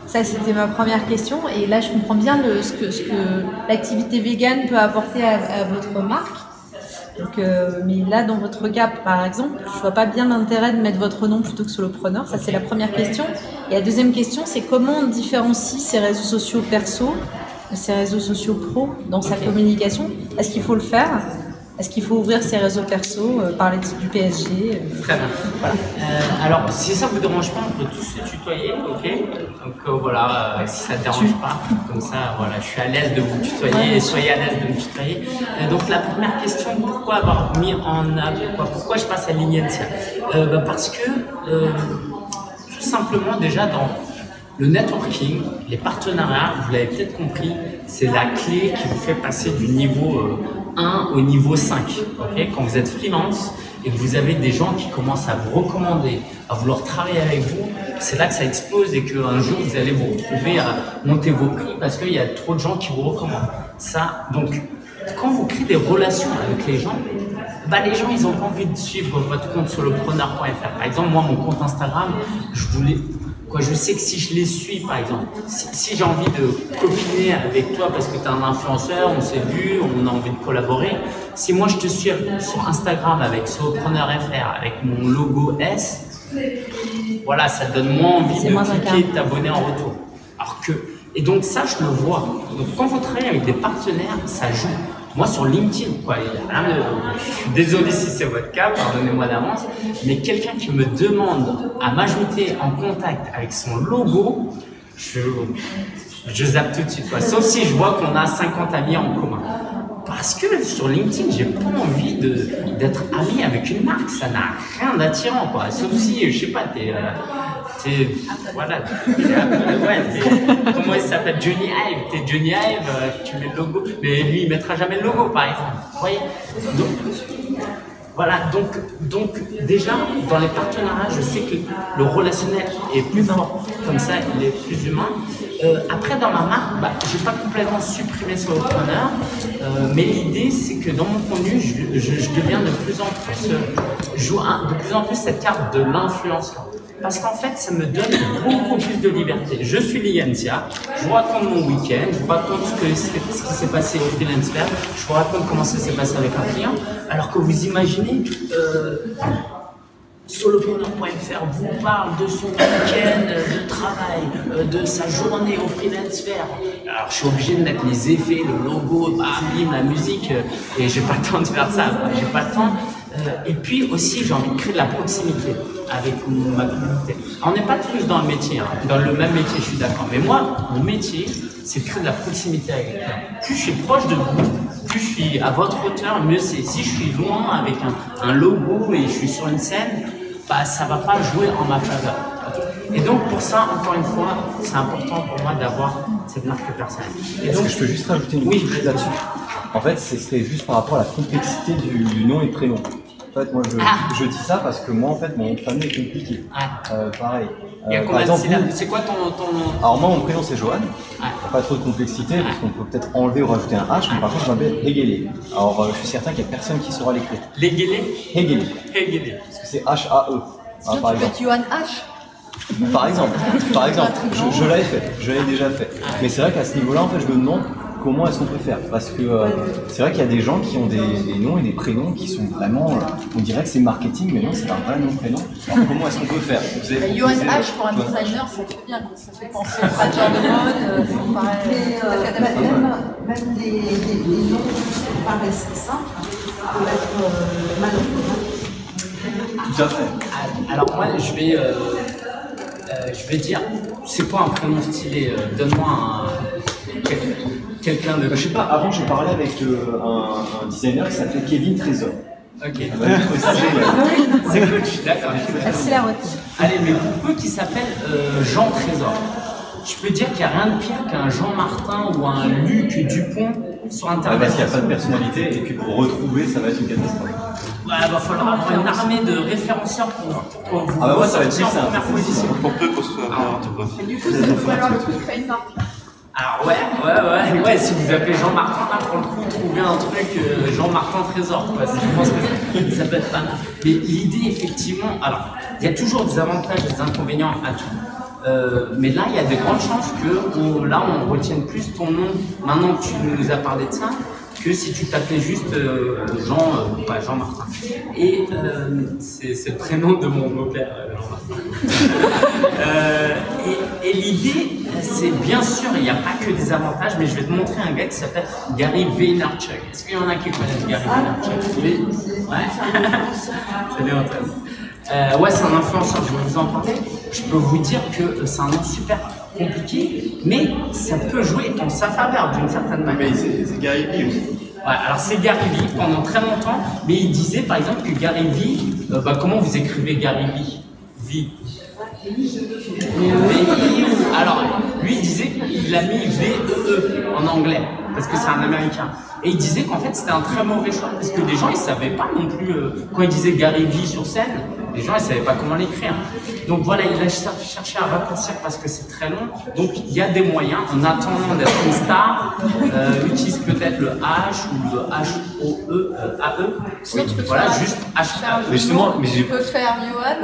Ça, c'était ma première question. Et là, je comprends bien le, ce que, ce que l'activité végane peut apporter à votre marque. Donc, euh, mais là, dans votre cas, par exemple, je vois pas bien l'intérêt de mettre votre nom plutôt que solopreneur. Ça, c'est la première question. Et la deuxième question, c'est comment on différencie ces réseaux sociaux perso de ces réseaux sociaux pro dans sa communication? Est-ce qu'il faut le faire? Est-ce qu'il faut ouvrir ses réseaux perso, euh, parler du PSG euh, Très bien. Euh, alors, si ça vous dérange pas, on peut tous se tutoyer, ok? Donc euh, voilà, si ça te dérange pas, comme ça, voilà, je suis à l'aise de vous tutoyer soyez à l'aise de me tutoyer. Donc la première question, pourquoi avoir mis en avant, quoi, pourquoi je passe à l'Ignetia bah, Parce que tout simplement déjà dans le networking, les partenariats, vous l'avez peut-être compris, c'est la clé qui vous fait passer du niveau 1 au niveau 5. ok? Quand vous êtes freelance et que vous avez des gens qui commencent à vous recommander, à vouloir travailler avec vous, c'est là que ça explose et qu'un jour vous allez vous retrouver à monter vos prix parce qu'il y a trop de gens qui vous recommandent. Ça, donc, quand vous créez des relations avec les gens, bah, les gens, ils ont envie de suivre votre compte sur le. Par exemple, moi, mon compte Instagram, je voulais, quoi, je sais que si je les suis, par exemple, si, si j'ai envie de copiner avec toi parce que tu es un influenceur, on s'est vu, on a envie de collaborer, si moi je te suis sur Instagram avec solopreneur.fr, avec mon logo S, voilà, ça donne moins envie de moins cliquer, incarné. de t'abonner en retour. Alors que, et donc ça, je le vois. Donc quand vous travaillez avec des partenaires, ça joue. Moi, sur LinkedIn, quoi, a rien de- désolé si c'est votre cas, pardonnez-moi d'avance, mais quelqu'un qui me demande à m'ajouter en contact avec son logo, je, je zappe tout de suite, quoi. Sauf si je vois qu'on a 50 amis en commun. Parce que sur LinkedIn, j'ai pas envie d'être ami avec une marque, ça n'a rien d'attirant. Sauf si, je sais pas, t'es. T'es- voilà. ouais, comment il s'appelle Johnny Hive. T'es Johnny Hive, euh, tu mets le logo. Mais lui, il mettra jamais le logo, par exemple. Vous voyez Donc, voilà, donc, donc déjà, dans les partenariats, je sais que le relationnel est plus fort, comme ça, il est plus humain. Euh, après, dans ma marque, bah, je n'ai pas complètement supprimé Solopreneur, euh, mais l'idée, c'est que dans mon contenu, je, je- deviens de plus en plus, euh, joue de plus en plus cette carte de l'influenceur. Parce qu'en fait, ça me donne beaucoup plus de liberté. Je suis Lientia, je vous raconte mon week-end, je vous raconte ce, ce qui s'est passé au Freelance Fair, je vous raconte comment ça s'est passé avec un client, alors que vous imaginez, euh, solopreneur.fr vous parle de son week-end de travail, euh, de sa journée au freelance fair. Alors je suis obligé de mettre les effets, le logo, la musique, euh, et j'ai pas le temps de faire ça, j'ai pas le temps. Et puis aussi j'ai envie de créer de la proximité avec ma communauté. Alors, on n'est pas tous dans le métier, hein. dans le même métier, je suis d'accord. Mais moi, mon métier, c'est de créer de la proximité avec les gens. Plus je suis proche de vous, plus je suis à votre hauteur, mieux c'est. Si je suis loin avec un, un logo et je suis sur une scène, bah, ça va pas jouer en ma faveur. Et donc pour ça, encore une fois, c'est important pour moi d'avoir cette marque personnelle. Est-ce que je peux juste rajouter une Oui, chose là-dessus? En fait, ce serait juste par rapport à la complexité du, du nom et prénom. En fait, moi, je, Ah. je dis ça parce que moi, en fait, mon nom de famille est compliqué. Ah. Euh, pareil. il y a Euh, combien de exemple, C'est quoi ton, ton... alors moi, mon prénom c'est Johan. Ah. Pas trop de complexité parce qu'on peut peut-être enlever ou rajouter un H, mais par contre, je m'appelle Hegele. Alors, euh, je suis certain qu'il n'y a personne qui saura l'écrire. Les guélés Hegele. Hegele. Parce que c'est H-A-E. hein, Sinon, par tu exemple. Johan H. Par exemple, [LAUGHS] par exemple, je, je l'avais fait, je l'avais déjà fait. Mais c'est vrai qu'à ce niveau-là, en fait, je me demande comment est-ce qu'on peut faire Parce que euh, c'est vrai qu'il y a des gens qui ont des, des noms et des prénoms qui sont vraiment, euh, on dirait que c'est marketing, mais non, c'est un vrai nom prénom. Alors comment est-ce qu'on peut faire Johan H pour un designer, ça fait bien, ça fait penser au manager de mode, ça me paraît euh, même, même des, noms qui paraissent simples peuvent être mal. Tout à fait. Alors moi, je vais, euh, euh, je vais dire, c'est quoi un prénom stylé Donne-moi un, quelqu'un de... Je sais pas, avant j'ai parlé avec euh, un, un designer qui s'appelait Kevin Trésor. Ok. Trouvé ça génial. C'est suis d'accord. Facile à retenir. Allez, mais pour peu qui s'appelle euh, Jean Trésor, je peux dire qu'il n'y a rien de pire qu'un Jean Martin ou un Luc Dupont sur Ouais, Internet. parce qu'il n'y a pas de personnalité et puis pour retrouver, ça va être une catastrophe. Ouais, va falloir avoir une armée de référenceurs pour, pour vous Ah bah moi, ça va être en première c'est position. Pour peu qu'on soit bien orthographique. Du coup, ça peut alors le truc trademark. Alors ouais, ouais, ouais, ouais, si vous appelez Jean-Martin, là, pour le coup, trouvez un truc euh, Jean-Martin Trésor, quoi. Je pense que ça, peut être pas mal. Mais l'idée, effectivement, alors, il y a toujours des avantages et des inconvénients à tout. Euh, mais là, il y a de grandes chances que là, on retienne plus ton nom, maintenant que tu nous as parlé de ça, que si tu t'appelais juste euh, Jean, euh, pas Jean-Martin. Et euh, c'est le prénom de mon beau-père, Jean-Martin. [LAUGHS] Euh, et et l'idée, c'est bien sûr, il n'y a pas que des avantages, mais je vais te montrer un gars qui s'appelle Gary Vaynerchuk. Est-ce qu'il y en a qui connaissent Gary Vaynerchuk Oui. Ouais. Salut Antoine. [LAUGHS] Ouais, c'est un influenceur, je vais vous en parler. Je peux vous dire que c'est un nom super compliqué, mais ça peut jouer en sa faveur d'une certaine manière. Mais c'est Gary Vee aussi. Ouais, alors c'est Gary Vee pendant très longtemps, mais il disait par exemple que Gary Vee, euh, bah, comment vous écrivez Gary Vee? Vee. Alors, lui il disait qu'il a mis V-E-E en anglais, parce que c'est un américain. Et il disait qu'en fait c'était un très mauvais choix, parce que les gens ils savaient pas non plus, euh, quand il disait Gary Vee sur scène, les gens ils savaient pas comment l'écrire. Donc voilà, il a cher- cherché à raccourcir parce que c'est très long. Donc il y a des moyens, en attendant d'être une star, euh, utilise peut-être le H ou le H-O-E-A-E. Sinon, tu peux voilà, faire- juste faire un H-A-E. jeu Mais justement, mais j'ai- Tu peux faire Johan,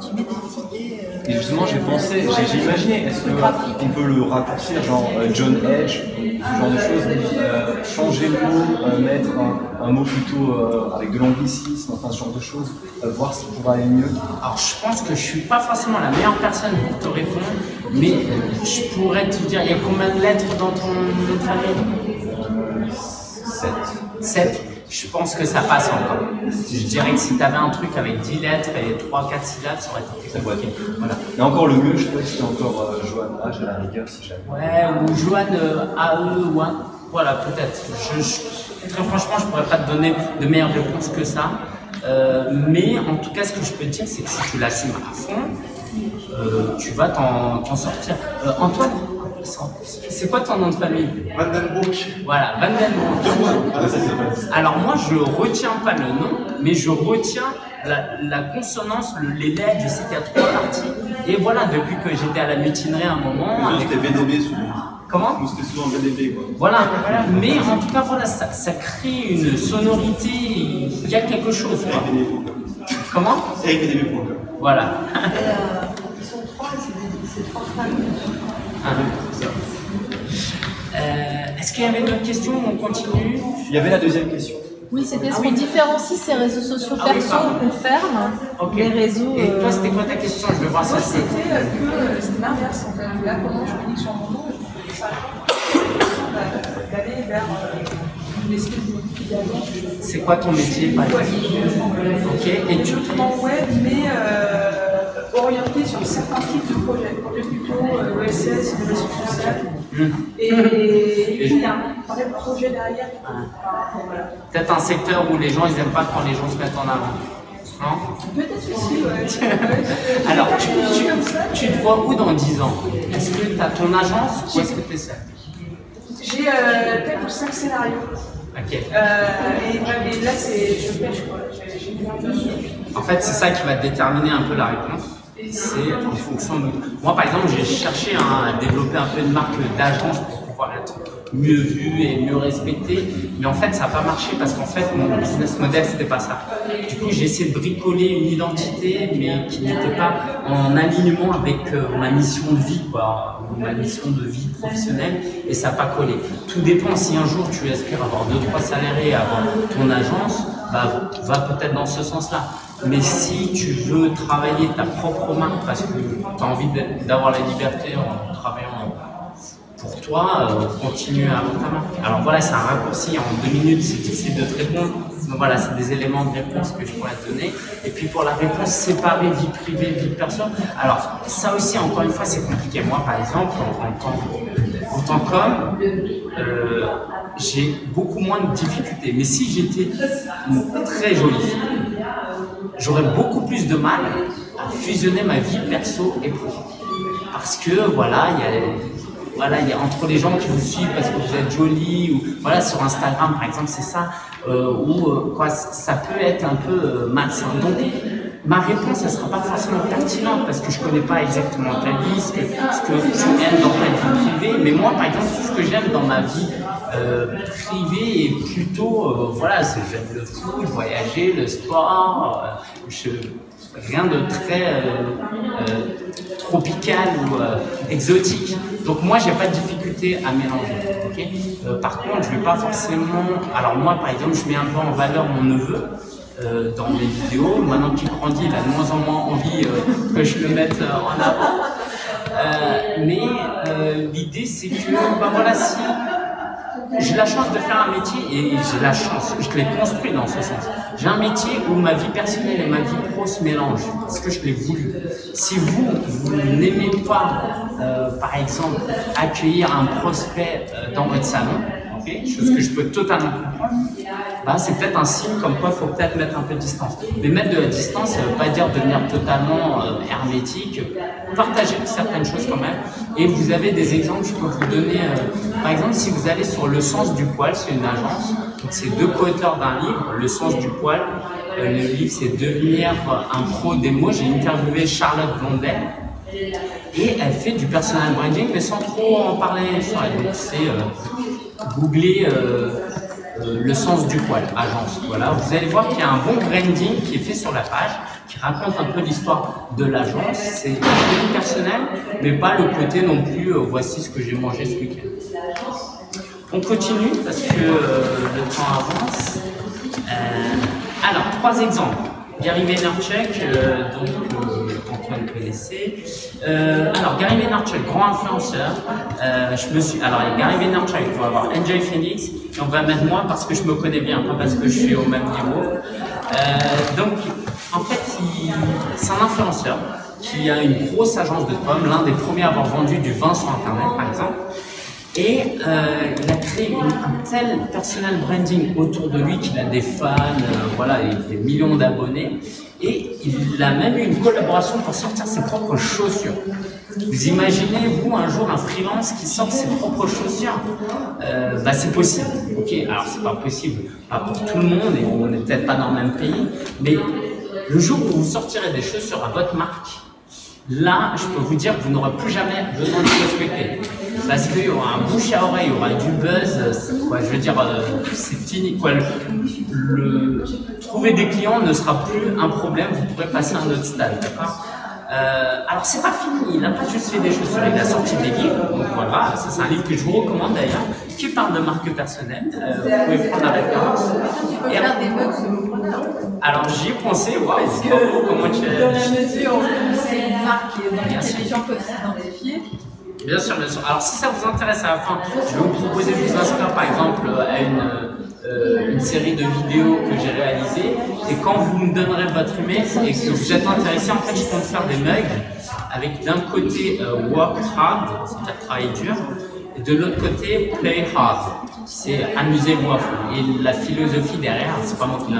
tu mets des petits et. euh, Et justement, j'ai pensé, j'ai imaginé, est-ce qu'on peut le raccourcir, genre euh, John Edge, ce genre de choses, euh, changer le mot, euh, mettre un, un mot plutôt euh, avec de l'anglicisme, enfin ce genre de choses, euh, voir si ça pourrait aller mieux. Alors, je pense que je suis pas forcément la meilleure personne pour te répondre, mais je pourrais te dire, il y a combien de lettres dans ton de famille 7. 7. Je pense que ça passe encore. Je dirais que si tu avais un truc avec 10 lettres et 3-4 syllabes, ça aurait été compliqué. Voilà. Mais encore le mieux, je crois que c'était encore euh, Johan H à la rigueur si jamais. Ouais, ou Joanne euh, AE ou un. Voilà, peut-être. Je, je- très franchement, je pourrais pas te donner de meilleures réponses que ça. Euh, mais en tout cas, ce que je peux te dire, c'est que si tu l'assumes à fond, euh, tu vas t'en sortir. Euh, Antoine, c'est quoi ton nom de famille? Vandenbroek. Voilà, Van Den Broek. Ah, pas Alors moi, je retiens pas le nom, mais je retiens la, la consonance, le- les lettres, je sais qu'il y a trois parties. Et voilà, depuis que j'étais à la mutinerie à un moment... Nous, avec- c'était VDB souvent. Comment c'était souvent VDB, quoi. Voilà, mais en tout cas, voilà, ça, ça crée une sonorité, il y a quelque chose. quoi. Comment VDB.com. Voilà. Euh, ils sont trois, c'est c'est trois familles. Ah, c'est ça. Euh, Est-ce qu'il y avait d'autres questions On continue Il y avait la deuxième question. Oui, c'était ce qu'on différencie ces réseaux sociaux Ah oui, perso qu'on ferme, les réseaux. Et toi, euh, c'était quoi ta question? Je vais voir si Moi, c'était que c'était l'inverse en fait. Là, comment je communique sur mon nom, C'est quoi ton métier par exemple Ok. Et tu Développement web, mais euh, orienté sur certains types de projets. Projets plutôt euh, OSS, innovation sociale. Hmm. Et, et puis, il y a un vrai projet derrière. Voilà. Peut-être un secteur où les gens ils aiment pas quand les gens se mettent en avant. Peut-être aussi, ouais. [LAUGHS] Alors, tu, tu, tu te vois où dans 10 ans? Est-ce que tu as ton agence ou est-ce que tu es J'ai euh, 4 ou 5 scénarios. Ok. Euh, et, là, c'est, je pêche quoi. J'ai, une. En fait, c'est ça qui va déterminer un peu la réponse. C'est en fonction de. Moi, par exemple, j'ai cherché à développer un peu une marque d'agence pour pouvoir être mieux vu et mieux respecté. Mais en fait, ça n'a pas marché parce qu'en fait, mon business model, c'était pas ça. Du coup, j'ai essayé de bricoler une identité, mais qui n'était pas en alignement avec euh, ma mission de vie, quoi, ou ma mission de vie professionnelle, et ça n'a pas collé. Tout dépend si un jour tu aspires à avoir deux, trois salariés, à avoir ton agence, bah, va peut-être dans ce sens-là. Mais si tu veux travailler ta propre marque parce que tu as envie d'avoir la liberté en travaillant pour toi, euh, continue à avoir ta marque. Alors voilà, c'est un raccourci. En deux minutes, c'est difficile de te répondre. Donc voilà, c'est des éléments de réponse que je pourrais te donner. Et puis pour la réponse séparée vie privée, vie perso. Alors ça aussi, encore une fois, c'est compliqué. Moi, par exemple, en, tant, qu'homme, euh, j'ai beaucoup moins de difficultés. Mais si j'étais très jolie j'aurais beaucoup plus de mal à fusionner ma vie perso et pro. Parce que voilà, il y a, voilà, il y a entre les gens qui vous suivent parce que vous êtes jolie ou voilà sur Instagram par exemple, c'est ça euh, ou euh, quoi, ça peut être un peu euh, malsain. Donc ma réponse, elle sera pas forcément pertinente parce que je connais pas exactement ta vie, ce que, ce que tu aimes dans ta vie privée. Mais moi, par exemple, tout ce que j'aime dans ma vie euh, privée est plutôt, voilà, j'aime le foot, voyager, le sport. je, rien de très euh, euh, tropical ou euh, exotique. Donc moi, j'ai pas de difficulté à mélanger. par contre, je vais pas forcément. Alors moi, par exemple, je mets un peu en valeur mon neveu. dans mes vidéos, maintenant qu'il grandit, il a de moins en moins envie que je le mette en avant. Mais l'idée, c'est que, bah voilà, si j'ai la chance de faire un métier et j'ai la chance, je l'ai construit dans ce sens. J'ai un métier où ma vie personnelle et ma vie pro se mélangent parce que je l'ai voulu. Si vous, vous n'aimez pas, euh, par exemple, accueillir un prospect euh, dans votre salon, chose que je peux totalement comprendre, bah, c'est peut-être un signe comme quoi il faut peut-être mettre un peu de distance. Mais mettre de la distance, ça ne veut pas dire devenir totalement euh, hermétique. Partager certaines choses quand même. Et vous avez des exemples, je peux vous donner. euh, par exemple, si vous allez sur Le Sens du Poil, c'est une agence. C'est deux co-auteurs d'un livre, Le Sens du Poil. Euh, le livre, c'est Devenir un pro des mots. J'ai interviewé Charlotte Blondet. Et elle fait du personal branding, mais sans trop en parler. Donc, c'est googler le sens du poil, agence. Voilà, vous allez voir qu'il y a un bon branding qui est fait sur la page, qui raconte un peu l'histoire de l'agence. C'est un peu personnel, mais pas le côté non plus euh, voici ce que j'ai mangé ce week-end. On continue parce que euh, le temps avance. Euh, alors, trois exemples. Gary Vaynerchuk, donc euh, Antoine connaissait. Euh, alors, Gary Vaynerchuk, grand influenceur. Euh, je me suis, alors, il y a Gary Vaynerchuk, il va avoir Enjoy Phoenix, et on va mettre moi parce que je me connais bien, pas parce que je suis au même niveau. Euh, donc, en fait, c'est un influenceur qui a une grosse agence de pommes, l'un des premiers à avoir vendu du vin sur Internet, par exemple. Et euh, il a créé une- un tel personal branding autour de lui qu'il a des fans, euh, voilà, des millions d'abonnés. Et il a même eu une collaboration pour sortir ses propres chaussures. Vous imaginez, vous, un jour, un freelance qui sort ses propres chaussures Euh, bah, C'est possible. Ok, alors c'est pas possible, pas pour tout le monde, et on n'est peut-être pas dans le même pays, mais le jour où vous sortirez des chaussures à votre marque, Là, je peux vous dire que vous n'aurez plus jamais besoin de prospecter. Parce qu'il y aura un bouche à oreille, il y aura du buzz, je veux dire, euh, c'est fini. Trouver des clients ne sera plus un problème, vous pourrez passer à un autre stade, d'accord Euh, alors c'est pas fini, il n'a pas juste fait des chaussures, il a sorti des livres, donc voilà, c'est un livre que je vous recommande d'ailleurs, qui parle de marque personnelle, Euh, vous pouvez prendre la référence. Et- alors j'y ai pensé, waouh, comment tu Dans la as... mesure où c'est une marque dans laquelle les gens peuvent s'identifier. Bien sûr, bien sûr. Alors, si ça vous intéresse à la fin, je vais vous proposer de vous inscrire, par exemple, à une, euh, une série de vidéos que j'ai réalisées. Et quand vous me donnerez votre email et que vous êtes intéressé, en fait, je compte faire des mugs avec d'un côté euh, work hard, c'est-à-dire travailler dur, de l'autre côté play hard, c'est amusez-vous à fond. Et la philosophie derrière, c'est pas moi qui l'ai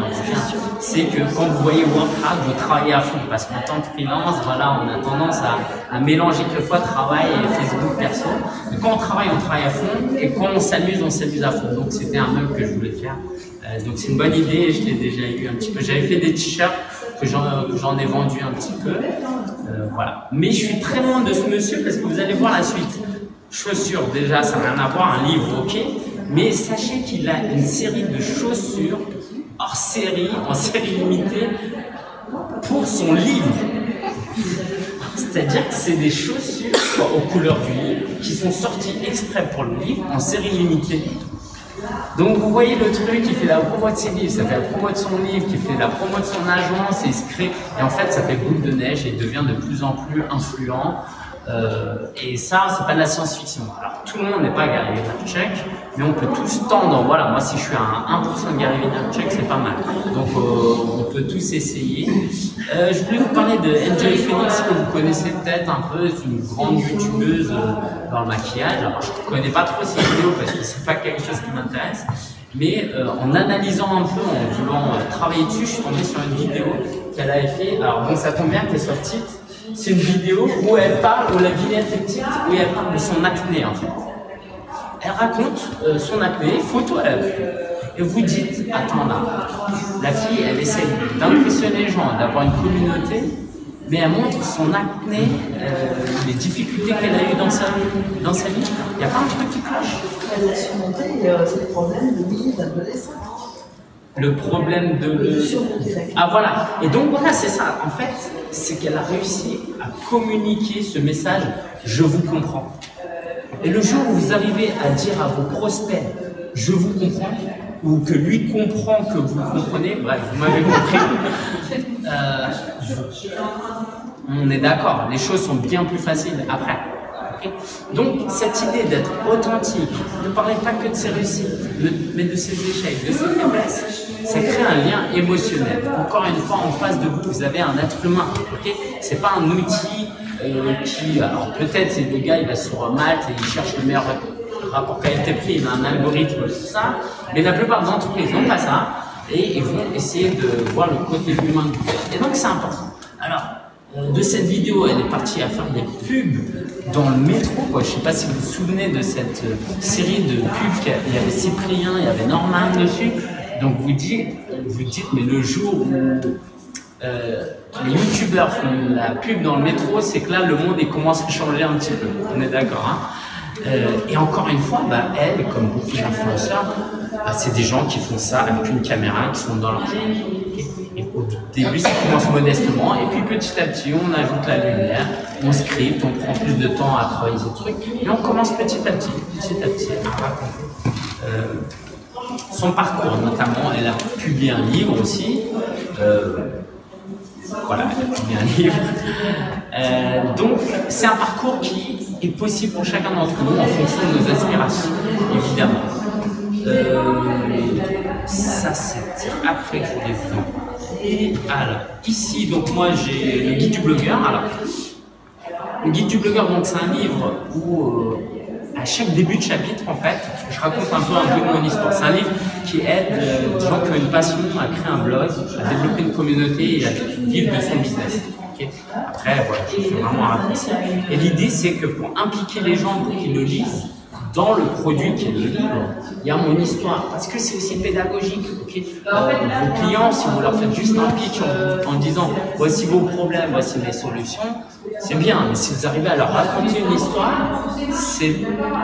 c'est que quand vous voyez work hard, vous travaillez à fond. Parce qu'en tant que freelance, voilà, on a tendance à, mélanger quelquefois travail et Facebook perso. Mais quand on travaille, on travaille à fond. Et quand on s'amuse, on s'amuse à fond. Donc c'était un mug que je voulais faire. Euh, donc c'est une bonne idée, je l'ai déjà eu un petit peu. J'avais fait des t-shirts que j'en ai vendu un petit peu. Euh, voilà. Mais je suis très loin de ce monsieur parce que vous allez voir la suite. Chaussures, déjà, ça n'a rien à voir, un livre, ok. Mais sachez qu'il a une série de chaussures hors série, en série limitée, pour son livre. C'est-à-dire que c'est des chaussures aux couleurs du livre qui sont sorties exprès pour le livre en série limitée. Donc vous voyez le truc, il fait la promo de ses livres, ça fait la promo de son livre, qui fait la promo de son agence, et il se crée, et en fait ça fait boule de neige et il devient de plus en plus influent. Euh, et ça, c'est pas de la science-fiction. Alors tout le monde n'est pas Gary Vaynerchuk, mais on peut tous tendre. Voilà, moi si je suis à 1% de Gary Vaynerchuk, c'est pas mal. Donc euh, on peut tous essayer. Euh, je voulais vous parler de Enjoy Phoenix que vous connaissez peut-être un peu, c'est une grande youtubeuse dans le maquillage. Alors je connais pas trop ses vidéos parce que c'est pas quelque chose qui m'intéresse. Mais en analysant un peu, en voulant travailler dessus, je suis tombé sur une vidéo qu'elle avait fait. Alors bon, ça tombe bien qu'elle soit petite. C'est une vidéo où elle parle, où la vignette est petite, où elle parle de son acné en fait. Elle raconte euh, son acné, photo à. Et vous dites, attends là, la fille, elle essaie d'impressionner les gens, d'avoir une communauté, mais elle montre son acné, euh, les difficultés qu'elle a eues dans sa, vie. Il n'y a pas un truc qui cloche. Elle a surmonté euh, ces problèmes de vie d'adolescent. Le problème de... La Ah voilà, et donc voilà, c'est ça. En fait, c'est qu'elle a réussi à communiquer ce message je vous comprends. Et le jour où vous arrivez à dire à vos prospects je vous comprends, ou que lui comprend que vous comprenez, bref, vous m'avez [LAUGHS] compris, euh, on est d'accord, les choses sont bien plus faciles après. Donc, cette idée d'être authentique, ne parler pas que de ses réussites, mais de ses échecs, de ses faiblesses, ça crée un lien émotionnel. Encore une fois, en face de vous, vous avez un être humain. ok? C'est pas un outil euh, qui, alors peut-être le gars, il va sur Malte et il cherche le meilleur rapport qualité-prix, il a un algorithme, tout ça, mais la plupart des entreprises n'ont pas ça et ils vont essayer de voir le côté humain du. Et donc, c'est important. Alors, de cette vidéo, elle est partie à faire des pubs dans le métro. Je ne sais pas si vous vous souvenez de cette euh, série de pubs. Il y avait Cyprien, il y avait Norman dessus. Donc vous dites, vous dites mais le jour où euh, les youtubeurs font la pub dans le métro, c'est que là le monde commence à changer un petit peu. On est d'accord. Hein Euh, et encore une fois, bah, elle, comme beaucoup d'influenceurs, bah, c'est des gens qui font ça avec une caméra, qui sont dans leur début, ça commence modestement, et puis petit à petit, on ajoute la lumière, on script, on prend plus de temps à travailler ces trucs, et on commence petit à petit, petit à petit à raconter. Euh, son parcours, notamment, elle a publié un livre aussi. Euh, voilà, elle a publié un livre. Euh, donc, c'est un parcours qui est possible pour chacun d'entre nous en fonction de nos aspirations, évidemment. Ça, c'était après que je parler. Alors, ici, donc moi, j'ai le guide du blogueur. Alors, le guide du blogueur, donc c'est un livre où, euh, à chaque début de chapitre, en fait, je raconte un peu un peu mon histoire. C'est un livre qui aide euh, des gens qui ont une passion à créer un blog, à développer une communauté et à vivre de son business. Après, voilà, je vraiment un raccourci. Et l'idée, c'est que pour impliquer les gens pour qu'ils le lisent, dans le produit qui est le livre, il y a mon histoire, parce que c'est aussi pédagogique. ok Euh, vos clients, si vous leur faites juste un pitch en, en disant voici vos problèmes, voici mes solutions, c'est bien, mais si vous arrivez à leur raconter une histoire, c'est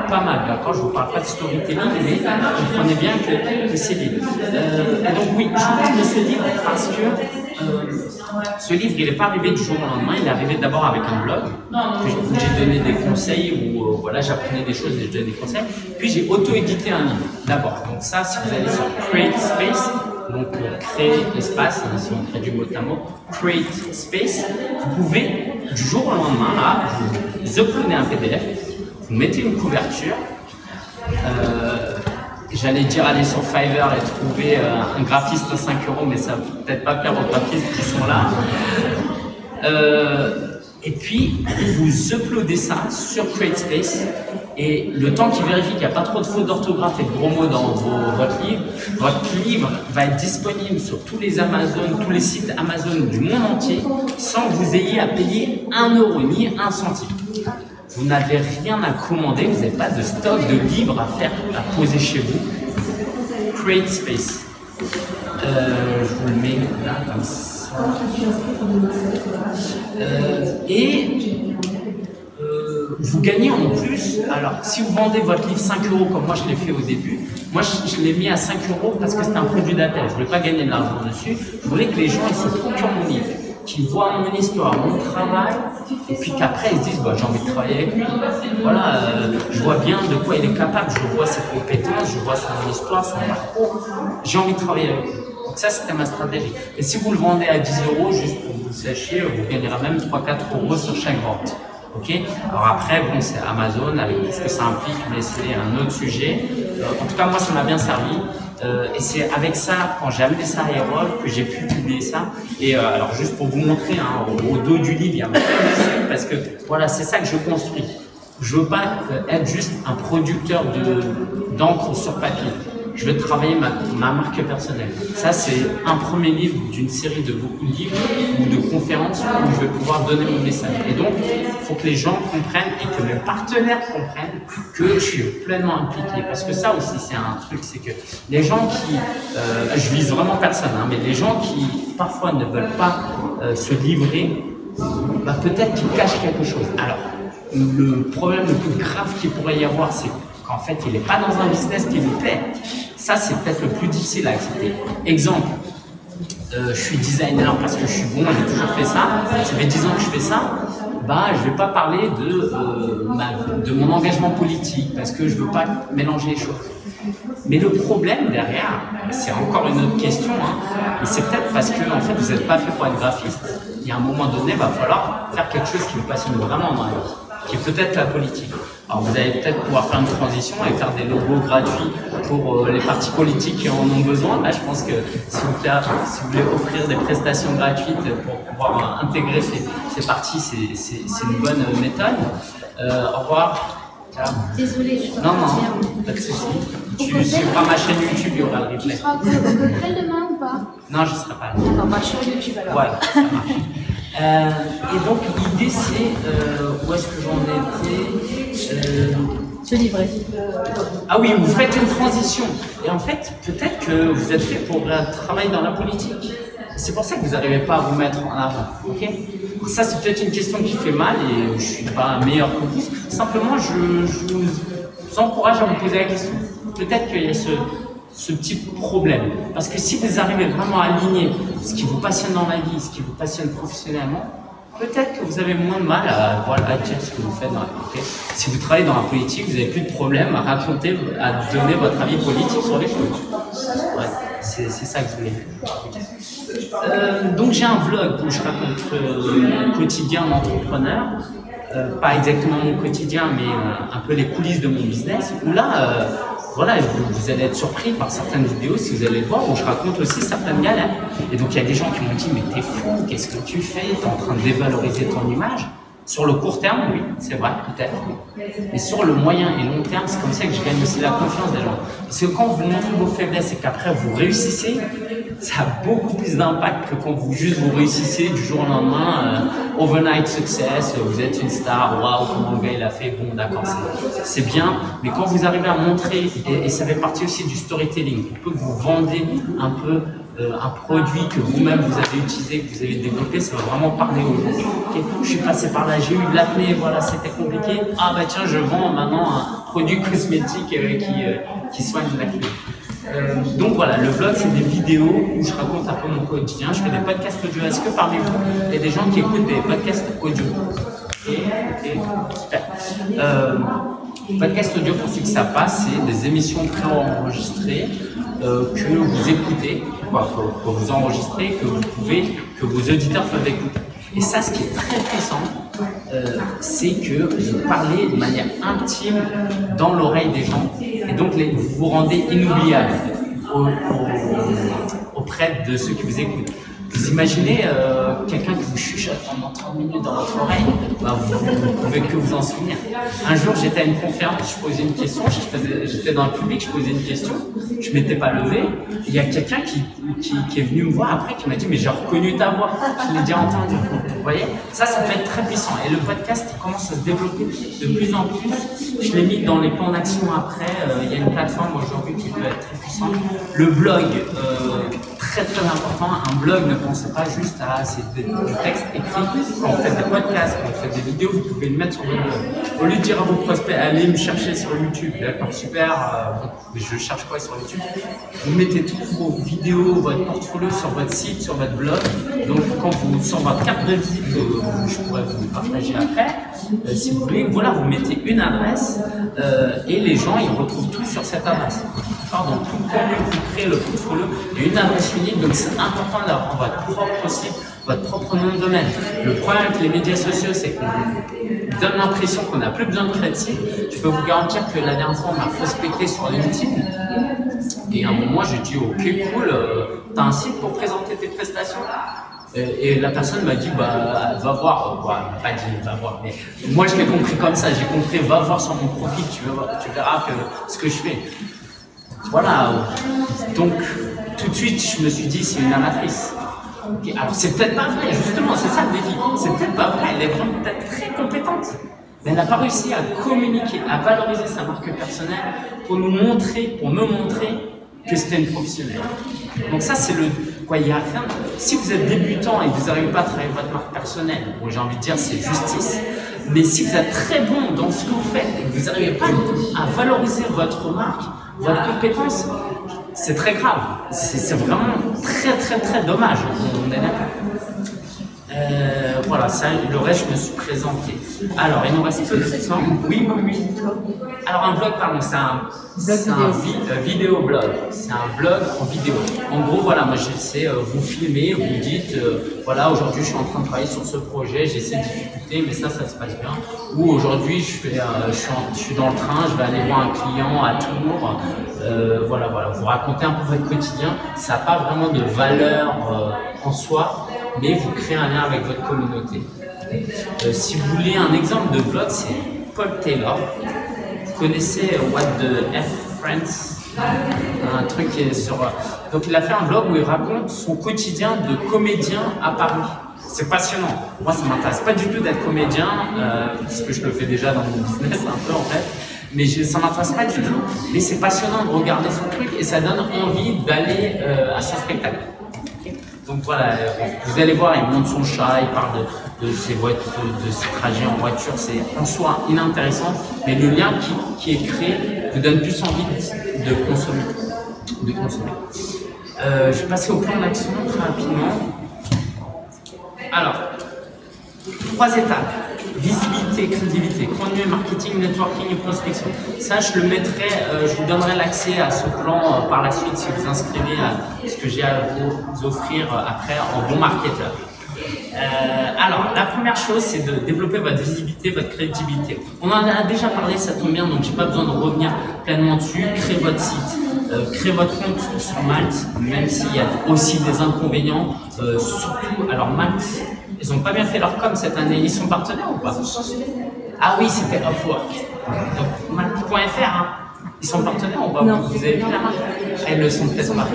pas mal. D'accord Je vous parle pas de storytelling, mais comprenez bien que, que c'est libre. Euh, et donc oui, je vous parle de ce livre parce que ce livre, il n'est pas arrivé du jour au lendemain, il est arrivé d'abord avec un blog, où j'ai donné des conseils, où euh, voilà, j'apprenais des choses et je donnais des conseils. Puis j'ai auto-édité un livre d'abord. Donc ça, si vous allez sur Create Space, donc euh, créer espace, hein, si on traduit mot à mot, Create Space, vous pouvez du jour au lendemain, vous uploadez un PDF, vous mettez une couverture, euh, J'allais dire aller sur Fiverr et trouver euh, un graphiste à 5 euros, mais ça va peut-être pas plaire aux graphistes qui sont là. Euh, et puis, vous uploadez ça sur CreateSpace. Et le temps qu'il vérifie qu'il n'y a pas trop de fautes d'orthographe et de gros mots dans vos- votre livre, votre livre va être disponible sur tous les Amazon, tous les sites Amazon du monde entier, sans que vous ayez à payer un euro ni un centime. Vous n'avez rien à commander, vous n'avez pas de stock de livres à faire, à poser chez vous. Create Space. Euh, je vous le mets là comme ça. Euh, et euh, vous gagnez en plus. Alors, si vous vendez votre livre 5 euros, comme moi je l'ai fait au début, moi je, l'ai mis à 5 euros parce que c'était un produit d'appel. Je ne voulais pas gagner de l'argent dessus. Je voulais que les gens ils se procurent mon livre, qu'ils voient mon histoire, mon travail, et puis qu'après ils se disent bah, j'ai envie de travailler avec lui. Voilà, euh, je vois bien de quoi il est capable, je vois ses compétences, je vois son histoire, son parcours. J'ai envie de travailler avec lui. Donc ça, c'était ma stratégie. Et si vous le vendez à 10 euros, juste pour que vous sachiez, vous gagnerez même 3-4 euros sur chaque vente. Alors après, bon, c'est Amazon avec tout ce que ça implique, mais c'est un autre sujet. Euh, en tout cas, moi, ça m'a bien servi. Euh, et c'est avec ça, quand j'ai amené ça à Erol, que j'ai pu publier ça. Et euh, alors, juste pour vous montrer, hein, au, dos du livre, il y a parce que voilà, c'est ça que je construis. Je veux pas euh, être juste un producteur de- d'encre sur papier. Je veux travailler ma, ma marque personnelle. Ça, c'est un premier livre d'une série de beaucoup de livres ou de conférences où je vais pouvoir donner mon message. Et donc, il faut que les gens comprennent et que mes partenaires comprennent que je suis pleinement impliqué. Parce que ça aussi, c'est un truc, c'est que les gens qui, euh, je vise vraiment personne, hein, mais les gens qui parfois ne veulent pas euh, se livrer, bah, peut-être qu'ils cachent quelque chose. Alors, le problème le plus grave qu'il pourrait y avoir, c'est qu'en fait, il n'est pas dans un business qui lui plaît. Ça, c'est peut-être le plus difficile à accepter. Exemple, euh, je suis designer parce que je suis bon, j'ai toujours fait ça. Ça fait 10 ans que je fais ça. Bah, je vais pas parler de, euh, de mon engagement politique parce que je veux pas mélanger les choses. Mais le problème derrière, c'est encore une autre question, hein, c'est peut-être parce que en fait, vous n'êtes pas fait pour être graphiste. Il y a un moment donné, il va falloir faire quelque chose qui vous passionne vraiment dans la vie, qui est peut-être la politique. Alors vous allez peut-être pouvoir faire une transition et faire des logos gratuits pour euh, les partis politiques qui en ont besoin. Là, je pense que si vous, voulez, si vous voulez offrir des prestations gratuites pour pouvoir euh, intégrer ces, ces partis, c'est- une bonne méthode. Euh, au revoir. Désolée, je peux Non, pas non, pas de souci. Tu suivras ma chaîne YouTube, il y aura le Tu replay. seras au au cocktail demain ou pas? Non, je ne serai pas là. D'accord, bah, je suis sur YouTube alors. Voilà, ça marche. Euh, et donc, l'idée, c'est euh, où est-ce que j'en étais Euh, Se livrer. Ah oui, vous faites une transition. Et en fait, peut-être que vous êtes fait pour travailler dans la politique. C'est pour ça que vous n'arrivez pas à vous mettre en avant. ok? Ça, c'est peut-être une question qui fait mal et je suis pas meilleur que vous. Simplement, je, je vous encourage à vous poser la question. Peut-être qu'il y a ce, ce petit problème. Parce que si vous arrivez vraiment à aligner ce qui vous passionne dans la vie, ce qui vous passionne professionnellement, peut-être que vous avez moins de mal à, voilà, à dire ce que vous faites dans la vie. ok si vous travaillez dans la politique, vous n'avez plus de problème à raconter, à donner votre avis politique sur les choses. C'est ça que je voulais. Euh, donc j'ai un vlog où je raconte euh, mon quotidien d'entrepreneur. Euh, pas exactement mon quotidien, mais euh, un peu les coulisses de mon business. Où là, voilà, vous, vous allez être surpris par certaines vidéos si vous allez voir, où je raconte aussi certaines galères. Et donc il y a des gens qui m'ont dit, mais t'es fou, qu'est-ce que tu fais? T'es en train de dévaloriser ton image. Sur le court terme, oui, c'est vrai, peut-être. Mais sur le moyen et long terme, c'est comme ça que je gagne aussi la confiance des gens. Parce que quand vous montrez vos faiblesses et qu'après vous réussissez, ça a beaucoup plus d'impact que quand vous juste vous réussissez du jour au lendemain, euh, overnight success, vous êtes une star, waouh, comment le gars il a fait, bon d'accord, c'est- bien. Mais quand vous arrivez à montrer, et, ça fait partie aussi du storytelling, que vous vendez un peu un produit que vous-même vous avez utilisé, que vous avez développé, ça va vraiment parler aux gens. Je suis passé par là, j'ai eu de l'acné, voilà, c'était compliqué. Ah bah tiens, je vends maintenant un produit cosmétique euh, qui, euh, qui soigne l'acné. Euh, donc voilà, le vlog c'est des vidéos où je raconte un peu mon quotidien. Je fais des podcasts audio. Est-ce que parmi vous, il y a des gens qui écoutent des podcasts audio? Ok, super. Euh, podcast audio, pour ceux que ça passe, c'est des émissions préenregistrées euh, que vous écoutez, que, vous enregistrez, que vous pouvez, que vos auditeurs peuvent écouter. Et ça, ce qui est très puissant, euh, c'est que vous parlez de manière intime dans l'oreille des gens, et donc vous vous rendez inoubliable au- au- auprès de ceux qui vous écoutent. Vous imaginez euh, quelqu'un qui vous chuchote pendant 30 minutes dans votre oreille, bah, vous ne pouvez que vous en souvenir. Un jour, j'étais à une conférence, je posais une question, j'étais dans le public, je posais une question, je m'étais pas levé, il y a quelqu'un qui, qui, qui est venu me voir après qui m'a dit Mais j'ai reconnu ta voix, je l'ai déjà entendue. Vous voyez Ça, ça peut être très puissant. Et le podcast commence à se développer de plus en plus. Je l'ai mis dans les plans d'action après. Euh, il y a une plateforme aujourd'hui qui peut être très puissante. Le blog, euh, très très important. Un blog, ne pensez pas juste à c'est des- du texte écrit. Quand vous faites des podcasts, quand vous faites des vidéos, vous pouvez le mettre sur votre blog. Au lieu de dire à vos prospects, allez me chercher sur YouTube. D'accord, super. euh, je cherche quoi sur YouTube? Vous mettez toutes vos vidéos, votre portfolio sur votre site, sur votre blog. Donc quand vous sur votre carte de que je pourrais vous partager après, euh, si vous voulez, voilà, vous mettez une adresse euh, et les gens ils retrouvent tout sur cette adresse. Donc tout que vous créez, le portfolio, il y a une adresse unique, donc c'est important d'avoir votre propre site, votre propre nom de domaine. Le problème avec les médias sociaux, c'est qu'on donne l'impression qu'on n'a plus besoin de créer de site. Je peux vous garantir que la dernière fois, on m'a prospecté sur LinkedIn. Et à un moment, j'ai dit, ok, cool, euh, t'as un site pour présenter tes prestations? Et, la personne m'a dit, bah, va voir, bah, pas dit, va voir, mais moi je l'ai compris comme ça, j'ai compris, va voir sur mon profil, tu verras, ce que je fais. Voilà, donc tout de suite, je me suis dit, c'est une amatrice. Ok, Alors c'est peut-être pas vrai, justement, c'est ça le défi. C'est peut-être pas vrai, elle est vraiment très compétente. Mais elle n'a pas réussi à communiquer, à valoriser sa marque personnelle pour nous montrer, pour me montrer que c'était une professionnelle. Donc ça c'est le quoi, il a. Si vous êtes débutant et que vous n'arrivez pas à travailler votre marque personnelle, bon, j'ai envie de dire c'est justice. Mais si vous êtes très bon dans ce que vous faites et que vous n'arrivez pas à valoriser votre marque, votre compétence, c'est très grave. C'est c'est vraiment très très très dommage. On est d'accord. Euh, voilà, ça, le reste, je me suis présenté. Alors, il nous reste peu de temps. Oui, oui. Alors, un blog, pardon, c'est un, c'est un vi- euh, vidéo blog. C'est un blog en vidéo. En gros, voilà, moi, j'essaie, euh, vous filmez, vous dites, voilà, aujourd'hui, je suis en train de travailler sur ce projet, j'ai ces difficultés, mais ça, ça se passe bien. Ou aujourd'hui, je, fais, je, suis en- je suis dans le train, je vais aller voir un client à Tours. Voilà, voilà, vous racontez un peu votre quotidien. Ça n'a pas vraiment de valeur en soi, mais vous créez un lien avec votre communauté. Euh, si vous voulez un exemple de blog, c'est Paul Taylor. Vous connaissez euh, What the F Friends? Un truc qui est sur. euh, Donc il a fait un blog où il raconte son quotidien de comédien à Paris. C'est passionnant. Moi, ça m'intéresse pas du tout d'être comédien, euh, parce que je le fais déjà dans mon [LAUGHS] business un peu en fait. Mais je, ça m'intéresse pas du tout. Mais c'est passionnant de regarder son truc et ça donne envie d'aller à son spectacle. Donc voilà, euh, vous allez voir, il monte son chat, il parle de, ses trajets en voiture, c'est en soi inintéressant, mais le lien qui, est créé vous donne plus envie de, de consommer. De consommer. Euh, je vais passer au plan d'action très rapidement. Alors, trois étapes. Visibilité, crédibilité, contenu, marketing, networking et prospection. Ça, je le mettrai, euh, je vous donnerai l'accès à ce plan euh, par la suite si vous inscrivez à ce que j'ai à vous offrir euh, après en bon marketeur. Alors, la première chose, c'est de développer votre visibilité, votre crédibilité. On en a déjà parlé, ça tombe bien, donc j'ai pas besoin de revenir pleinement dessus. Créez votre site, euh, créez votre compte sur Malte, même s'il y a aussi des inconvénients. surtout, alors Malte, ils ont pas bien fait leur com cette année. Ils sont partenaires ou pas Ah oui, c'était Upwork. Donc Malte.fr, hein. ils sont partenaires ou pas Non. Vous avez vu la marque Elles le sont peut-être pas.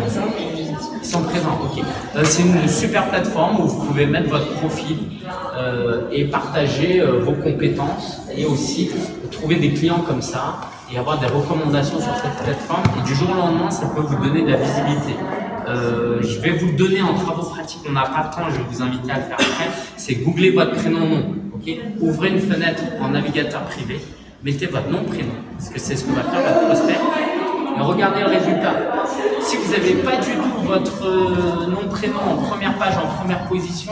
Ils sont présents, ok. Euh, c'est une super plateforme où vous pouvez mettre votre profil euh, et partager euh, vos compétences et aussi trouver des clients comme ça et avoir des recommandations sur cette plateforme. Et du jour au lendemain, ça peut vous donner de la visibilité. Euh, je vais vous le donner en travaux pratiques, on n'a pas le temps, je vais vous inviter à le faire après. C'est googler votre prénom nom. Ouvrez une fenêtre en navigateur privé, mettez votre nom prénom, parce que c'est ce que va faire votre prospect. Et regardez le résultat. Si vous n'avez pas du tout votre euh, nom prénom en première page, en première position,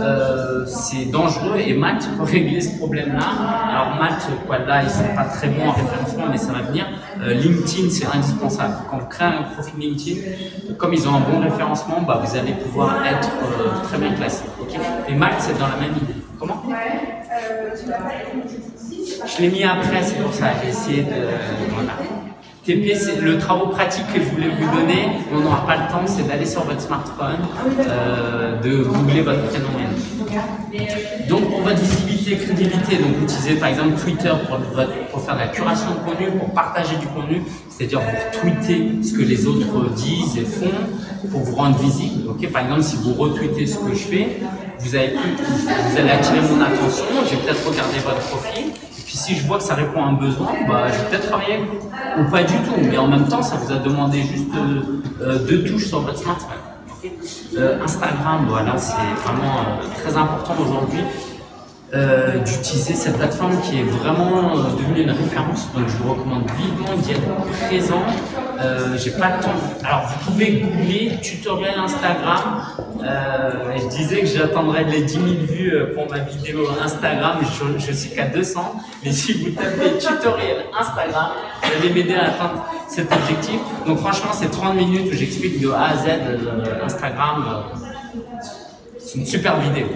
euh, c'est dangereux et Malte peut régler ce problème-là. Alors Malte, quoi, là, ils sont pas très bons en référencement, mais ça va venir. Euh, LinkedIn, c'est indispensable. Quand vous créez un profil LinkedIn, comme ils ont un bon référencement, bah, vous allez pouvoir être très bien classé. et Malte, c'est dans la même idée. Comment? Je l'ai mis après, c'est pour ça. J'ai essayé de. Voilà. TP, c'est le travaux pratique que je voulais vous donner, on n'aura pas le temps, c'est d'aller sur votre smartphone, euh, de googler votre prénom. Donc pour votre visibilité et crédibilité, donc utilisez par exemple Twitter pour, votre- pour faire de la curation de contenu, pour partager du contenu, c'est-à-dire pour tweeter ce que les autres disent et font, pour vous rendre visible. Ok, par exemple, si vous retweetez ce que je fais, vous, avez vous allez attirer mon attention, je vais peut-être regarder votre profil, si je vois que ça répond à un besoin, bah, je vais peut-être travailler ou pas du tout. Mais en même temps, ça vous a demandé juste euh, euh, deux touches sur votre smartphone. Euh, Instagram, voilà, c'est vraiment très important aujourd'hui d'utiliser cette plateforme qui est vraiment devenue une référence. Donc je vous recommande vivement d'y être présent. Euh, J'ai pas le temps. Alors vous pouvez googler tutoriel Instagram. Euh, je disais que j'attendrais les 10 000 vues euh, pour ma vidéo Instagram. Je, je suis qu'à 200. Mais si vous tapez tutoriel Instagram, vous allez m'aider à atteindre cet objectif. Donc franchement, c'est 30 minutes où j'explique de A à Z Instagram. C'est une super vidéo.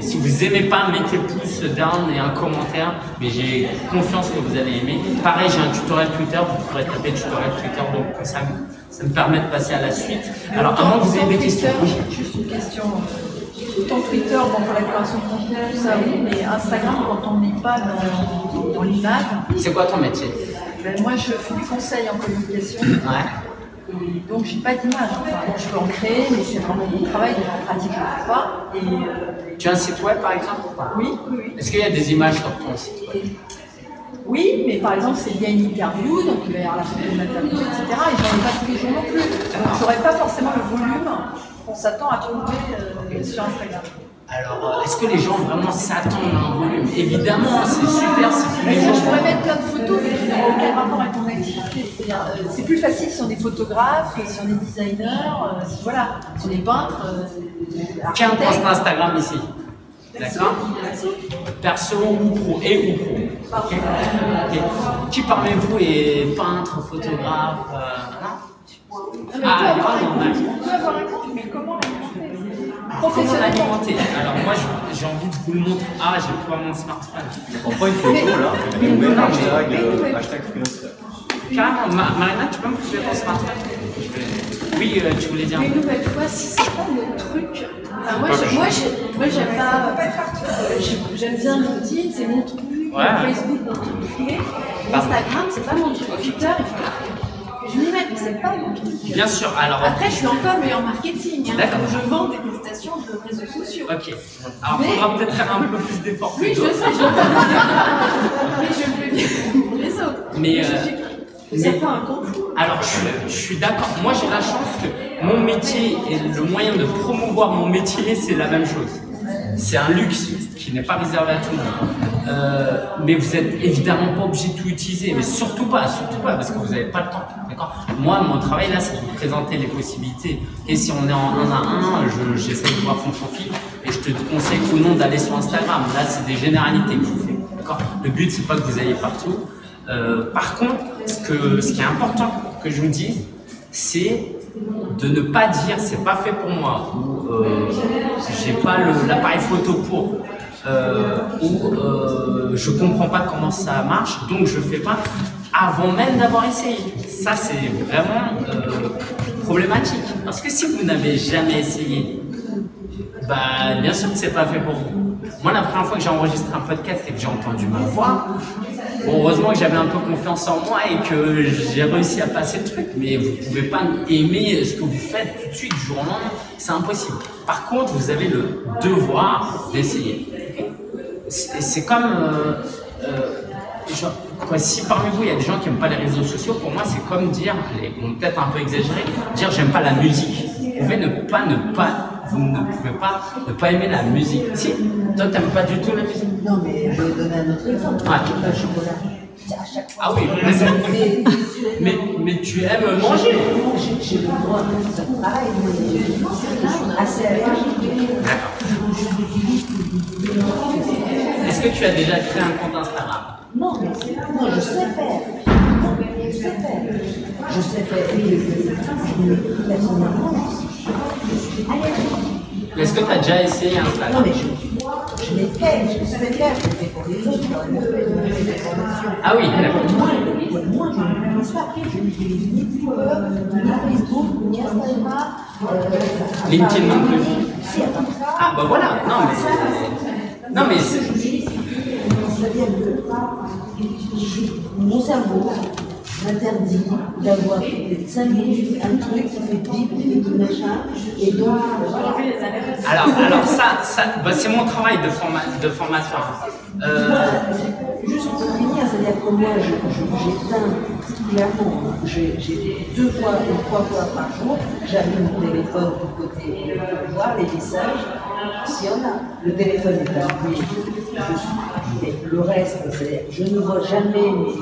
si vous aimez pas, mettez pouce down et un commentaire. Mais j'ai confiance que vous allez aimer. Pareil, j'ai un tutoriel Twitter. Vous pourrez taper tutoriel Twitter. Donc ça, me- ça me permet de passer à la suite. Alors, avant que vous ayez des questions. Juste une question. Autant Twitter, bon, pour la création de contenu, tout ça, oui, mais Instagram, quand on n'est pas dans, dans l'image, C'est quoi ton métier? Ben, moi je fais du conseil en communication. Ouais. Et donc j'ai pas d'image. Enfin, bon, je peux en créer, mais c'est vraiment mon travail, donc en pratique je ne fais pas. Et euh, Tu as un site web par exemple ou pas? Oui, oui, oui. Est-ce qu'il y a des images sur ton site web? Oui, mais par exemple, c'est lié à une interview, donc il va y avoir la photo de l'interview, etc. Et j'en ai pas tous les jours non plus. Donc j'aurais pas forcément le volume qu'on s'attend à trouver euh, sur Instagram. Alors, euh, est-ce que les gens vraiment s'attendent à un volume? Évidemment, c'est super si tous les je pourrais mettre plein de photos, mais qui aucun rapport avec mon activité. Euh, C'est plus facile si on est photographe, si on est designer, euh, si, voilà, si on est peintre. euh, Qui a un architecte. compte Instagram ici D'accord? Perso ou pro Et ou pro. Qui parmi vous est peintre, photographe euh, non Ah, peut avoir un un mais l'alimenter Alors moi j'ai envie de vous le montrer. Ah, j'ai pas mon smartphone. On prend une photo là, et on met le hashtag, euh, hashtag freelance. Carrément, Ma- Marina, tu peux me pousser ton smartphone Oui, euh, tu voulais dire. Une nouvelle fois, si c'est pas mon truc. Enfin, moi, je- moi, moi, j'aime pas. euh, J'aime bien LinkedIn, c'est mon truc. Ouais. Facebook, mon truc privé. Instagram, c'est pas mon truc. Twitter, il faut que je m'y mette, mais c'est pas mon truc. Bien sûr, alors. Après, je suis encore meilleur marketing. Hein, D'accord. je vends des de réseaux sociaux. Ok. Alors, il faudra peut-être faire un peu plus d'efforts. Oui, je sais, je Mais je fais bien pour les autres. Mais, euh, mais- c'est pas un concours. Alors, je suis d'accord. Moi, j'ai la chance que mon métier et le moyen de promouvoir mon métier, c'est la même chose. C'est un luxe qui n'est pas réservé à tout le monde. Euh, mais vous êtes évidemment pas obligé de tout utiliser, mais surtout pas, surtout pas, parce que vous n'avez pas le temps. Moi, mon travail là, c'est de vous présenter les possibilités. Et si on est en un à un, je- j'essaie de voir ton profil et je te conseille ou non d'aller sur Instagram. Là, c'est des généralités que je vous fais. Le but, c'est pas que vous ayez partout. Euh, par contre, ce, qui est important que je vous dise, c'est de ne pas dire c'est pas fait pour moi ou euh, j'ai pas l'appareil photo pour euh, ou euh, je comprends pas comment ça marche donc je fais pas avant même d'avoir essayé. Ça c'est vraiment euh, problématique parce que si vous n'avez jamais essayé, bah bien sûr que c'est pas fait pour vous. Moi la première fois que j'ai enregistré un podcast et que j'ai entendu ma voix, Heureusement que j'avais un peu confiance en moi et que j'ai réussi à passer le truc, mais vous pouvez pas aimer ce que vous faites tout de suite, du jour au lendemain, c'est impossible. Par contre, vous avez le devoir d'essayer. C'est comme, euh, euh, si parmi vous il y a des gens qui n'aiment pas les réseaux sociaux, pour moi c'est comme dire, peut-être un peu exagéré, dire j'aime pas la musique. Vous pouvez ne pas ne pas, vous ne pouvez pas ne pas aimer la musique. Si, toi t'aimes pas du tout la musique. Non, mais je vais donner un autre exemple. Ah. Le chocolat. Ah oui, mais, mais, mais tu aimes manger. J'ai le droit de faire pareil, je assez allergique. Est-ce que tu as déjà créé un compte Instagram Non, mais c'est- non, je sais faire. Je sais faire. Je sais faire. Je suis allergique. Est-ce que tu as déjà essayé Non, Instagram mais je, je l'ai fait, je sais faire, je l'ai fait pour les autres, j'aurais même fait donner des formations. Ah oui, d'accord. Moi, moi, je ne pense pas. Je n'utilise ni Twitter, ni Facebook, ni Instagram. euh, LinkedIn non plus. Si, à part ça, Ah, bah voilà, non, mais. Non, mais. c'est- c'est-à-dire que mon cerveau m'interdit d'avoir toutes les 5 minutes un truc qui fait bip et machin, et donc, Alors, alors ça, ça bah, c'est mon travail de, forma de formateur. Euh, Juste pour finir, c'est-à-dire que moi, j'éteins clairement, j'ai j'ai deux fois ou trois fois par jour, j'allume mon téléphone du côté pour voir les messages, s'il y en a. Le téléphone est allumé, je suis- mais le reste, c'est je ne vois jamais mes,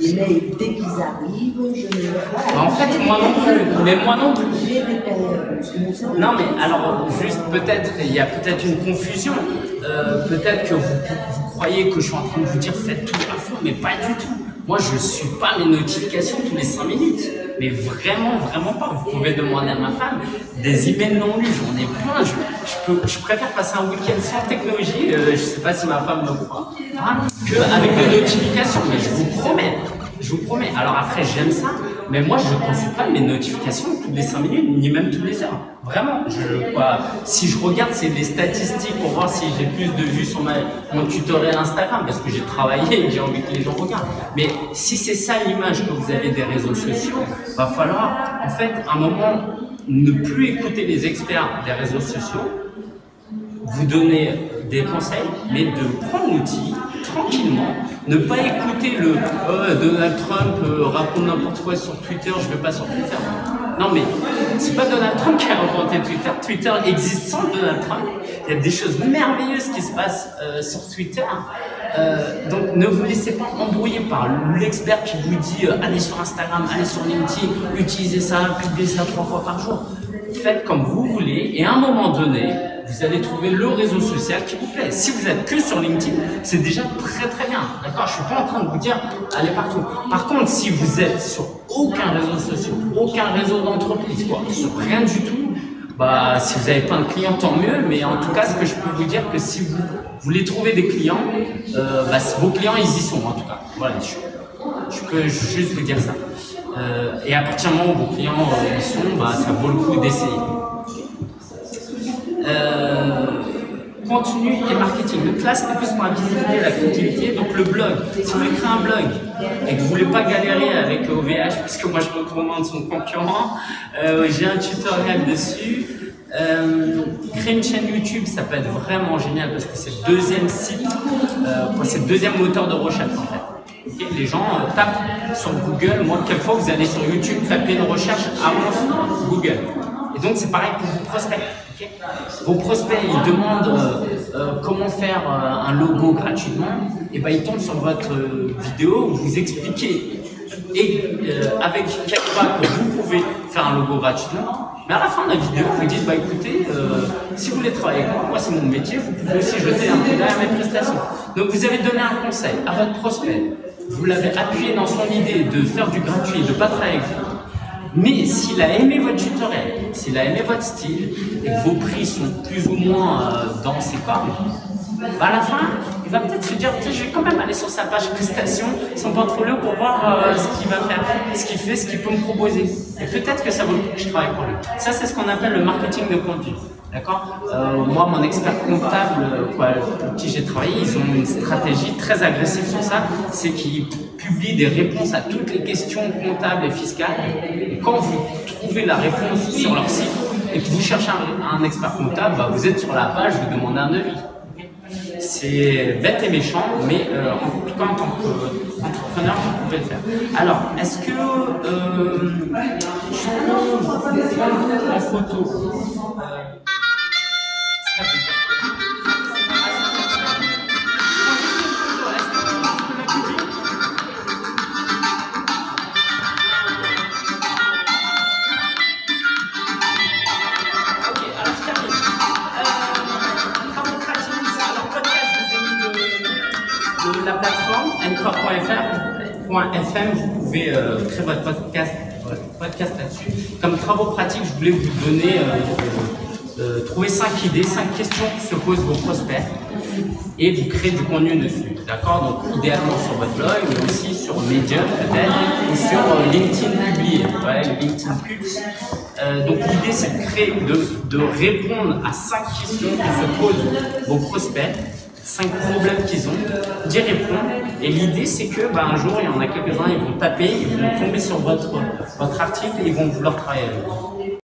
mes mails dès qu'ils arrivent, je ne voilà. en fait, moi non plus, mais moi non plus. J'ai des périodes, Non, mais alors, juste peut-être, il y a peut-être une confusion. Euh, peut-être que vous, vous croyez que je suis en train de vous dire faites tout à fond, mais pas du tout. Moi, je ne suis pas mes notifications tous les 5 minutes. Mais vraiment, vraiment pas. Vous pouvez demander à ma femme des emails non lus. J'en ai plein. Je, préfère passer un week-end sans technologie, euh, je ne sais pas si ma femme me croit, hein, qu'avec des notifications. Mais je vous promets, je vous promets. Alors après, j'aime ça, mais moi, je ne consulte pas mes notifications toutes les 5 minutes, ni même toutes les heures. Vraiment. Je, si je regarde, c'est les statistiques pour voir si j'ai plus de vues sur mon tutoriel Instagram, parce que j'ai travaillé et j'ai envie que les gens regardent. Mais si c'est ça l'image que vous avez des réseaux sociaux, va falloir, en fait, à un moment, ne plus écouter les experts des réseaux sociaux, vous donner des conseils, mais de prendre l'outil tranquillement, ne pas écouter le Euh, Donald Trump euh, raconte n'importe quoi sur Twitter, je vais pas sur Twitter. Non mais c'est pas Donald Trump qui a inventé Twitter. Twitter existe sans Donald Trump. Il y a des choses merveilleuses qui se passent euh, sur Twitter. Euh, donc ne vous laissez pas embrouiller par l'expert qui vous dit allez sur Instagram, allez sur LinkedIn, utilisez ça, publiez ça trois fois par jour. Faites comme vous voulez et à un moment donné, vous allez trouver le réseau social qui vous plaît. Si vous êtes que sur LinkedIn, c'est déjà très très bien. D'accord Je suis pas en train de vous dire allez partout. Par contre, si vous êtes sur aucun réseau social, aucun réseau d'entreprise, quoi, sur rien du tout, bah si vous avez plein de clients, tant mieux. Mais en tout cas, ce que je peux vous dire que si vous voulez trouver des clients, euh, bah, vos clients ils y sont en tout cas. Voilà, je peux juste vous dire ça. Euh, et à partir du moment où vos clients euh, sont, bah, ça vaut le coup d'essayer. Euh, contenu et marketing. Donc là, c'était plus pour la visibilité, la créativité. Donc le blog. Si vous voulez créer un blog et que vous voulez pas galérer avec OVH, parce que moi je recommande son concurrent, euh, j'ai un tutoriel dessus. Euh, créer une chaîne YouTube, ça peut être vraiment génial parce que c'est le deuxième site, euh, c'est le deuxième moteur de recherche en fait. Les gens euh, tapent sur Google. Moi, quelquefois, vous allez sur YouTube, taper une recherche avant Google. Et donc, c'est pareil pour vos prospects. vos prospects, ils demandent euh, euh, comment faire un logo gratuitement. Et ben, ils tombent sur votre vidéo où vous expliquez et avec Canva que vous pouvez faire un logo gratuitement. Mais à la fin de la vidéo, vous dites, bah écoutez, si vous voulez travailler avec moi, moi c'est mon métier, vous pouvez aussi jeter un coup d'œil à mes prestations. Donc vous avez donné un conseil à votre prospect, vous l'avez appuyé dans son idée de faire du gratuit, de ne pas travailler avec vous. Mais s'il a aimé votre tutoriel, s'il a aimé votre style, et que vos prix sont plus ou moins euh, dans ses cordes, bah à la fin, il va peut-être se dire, je vais quand même aller sur sa page prestation, son portfolio pour voir euh, ce qu'il va faire, ce qu'il fait, ce qu'il peut me proposer. Et peut-être que ça vaut le coup que je travaille pour lui. Ça, c'est ce qu'on appelle le marketing de contenu. D'accord Euh, Moi, mon expert comptable, pour qui j'ai travaillé, ils ont une stratégie très agressive sur ça, c'est qu'ils publient des réponses à toutes les questions comptables et fiscales. Et quand vous trouvez la réponse sur leur site et que vous cherchez un, expert comptable, bah, vous êtes sur la page, vous demandez un devis. C'est bête et méchant, mais euh, en tout cas en tant qu'entrepreneur, vous pouvez le faire. Alors, est-ce que euh, je prendre en photo? encore.fr.fm. Vous pouvez euh, créer votre podcast, podcast là-dessus. Comme travaux pratiques, je voulais vous donner, euh, euh, trouver 5 idées, 5 questions qui se posent vos prospects et vous créez du contenu dessus. D'accord? Donc, idéalement sur votre blog, mais aussi sur Medium peut-être ou sur LinkedIn publié. LinkedIn Pulse. Donc l'idée c'est de créer, de, de répondre à cinq questions que se posent vos prospects, cinq problèmes qu'ils ont, d'y répondre. Et l'idée c'est que bah, un jour il y en a quelques-uns, ils vont taper, ils vont tomber sur votre, votre article et ils vont vouloir travailler avec vous.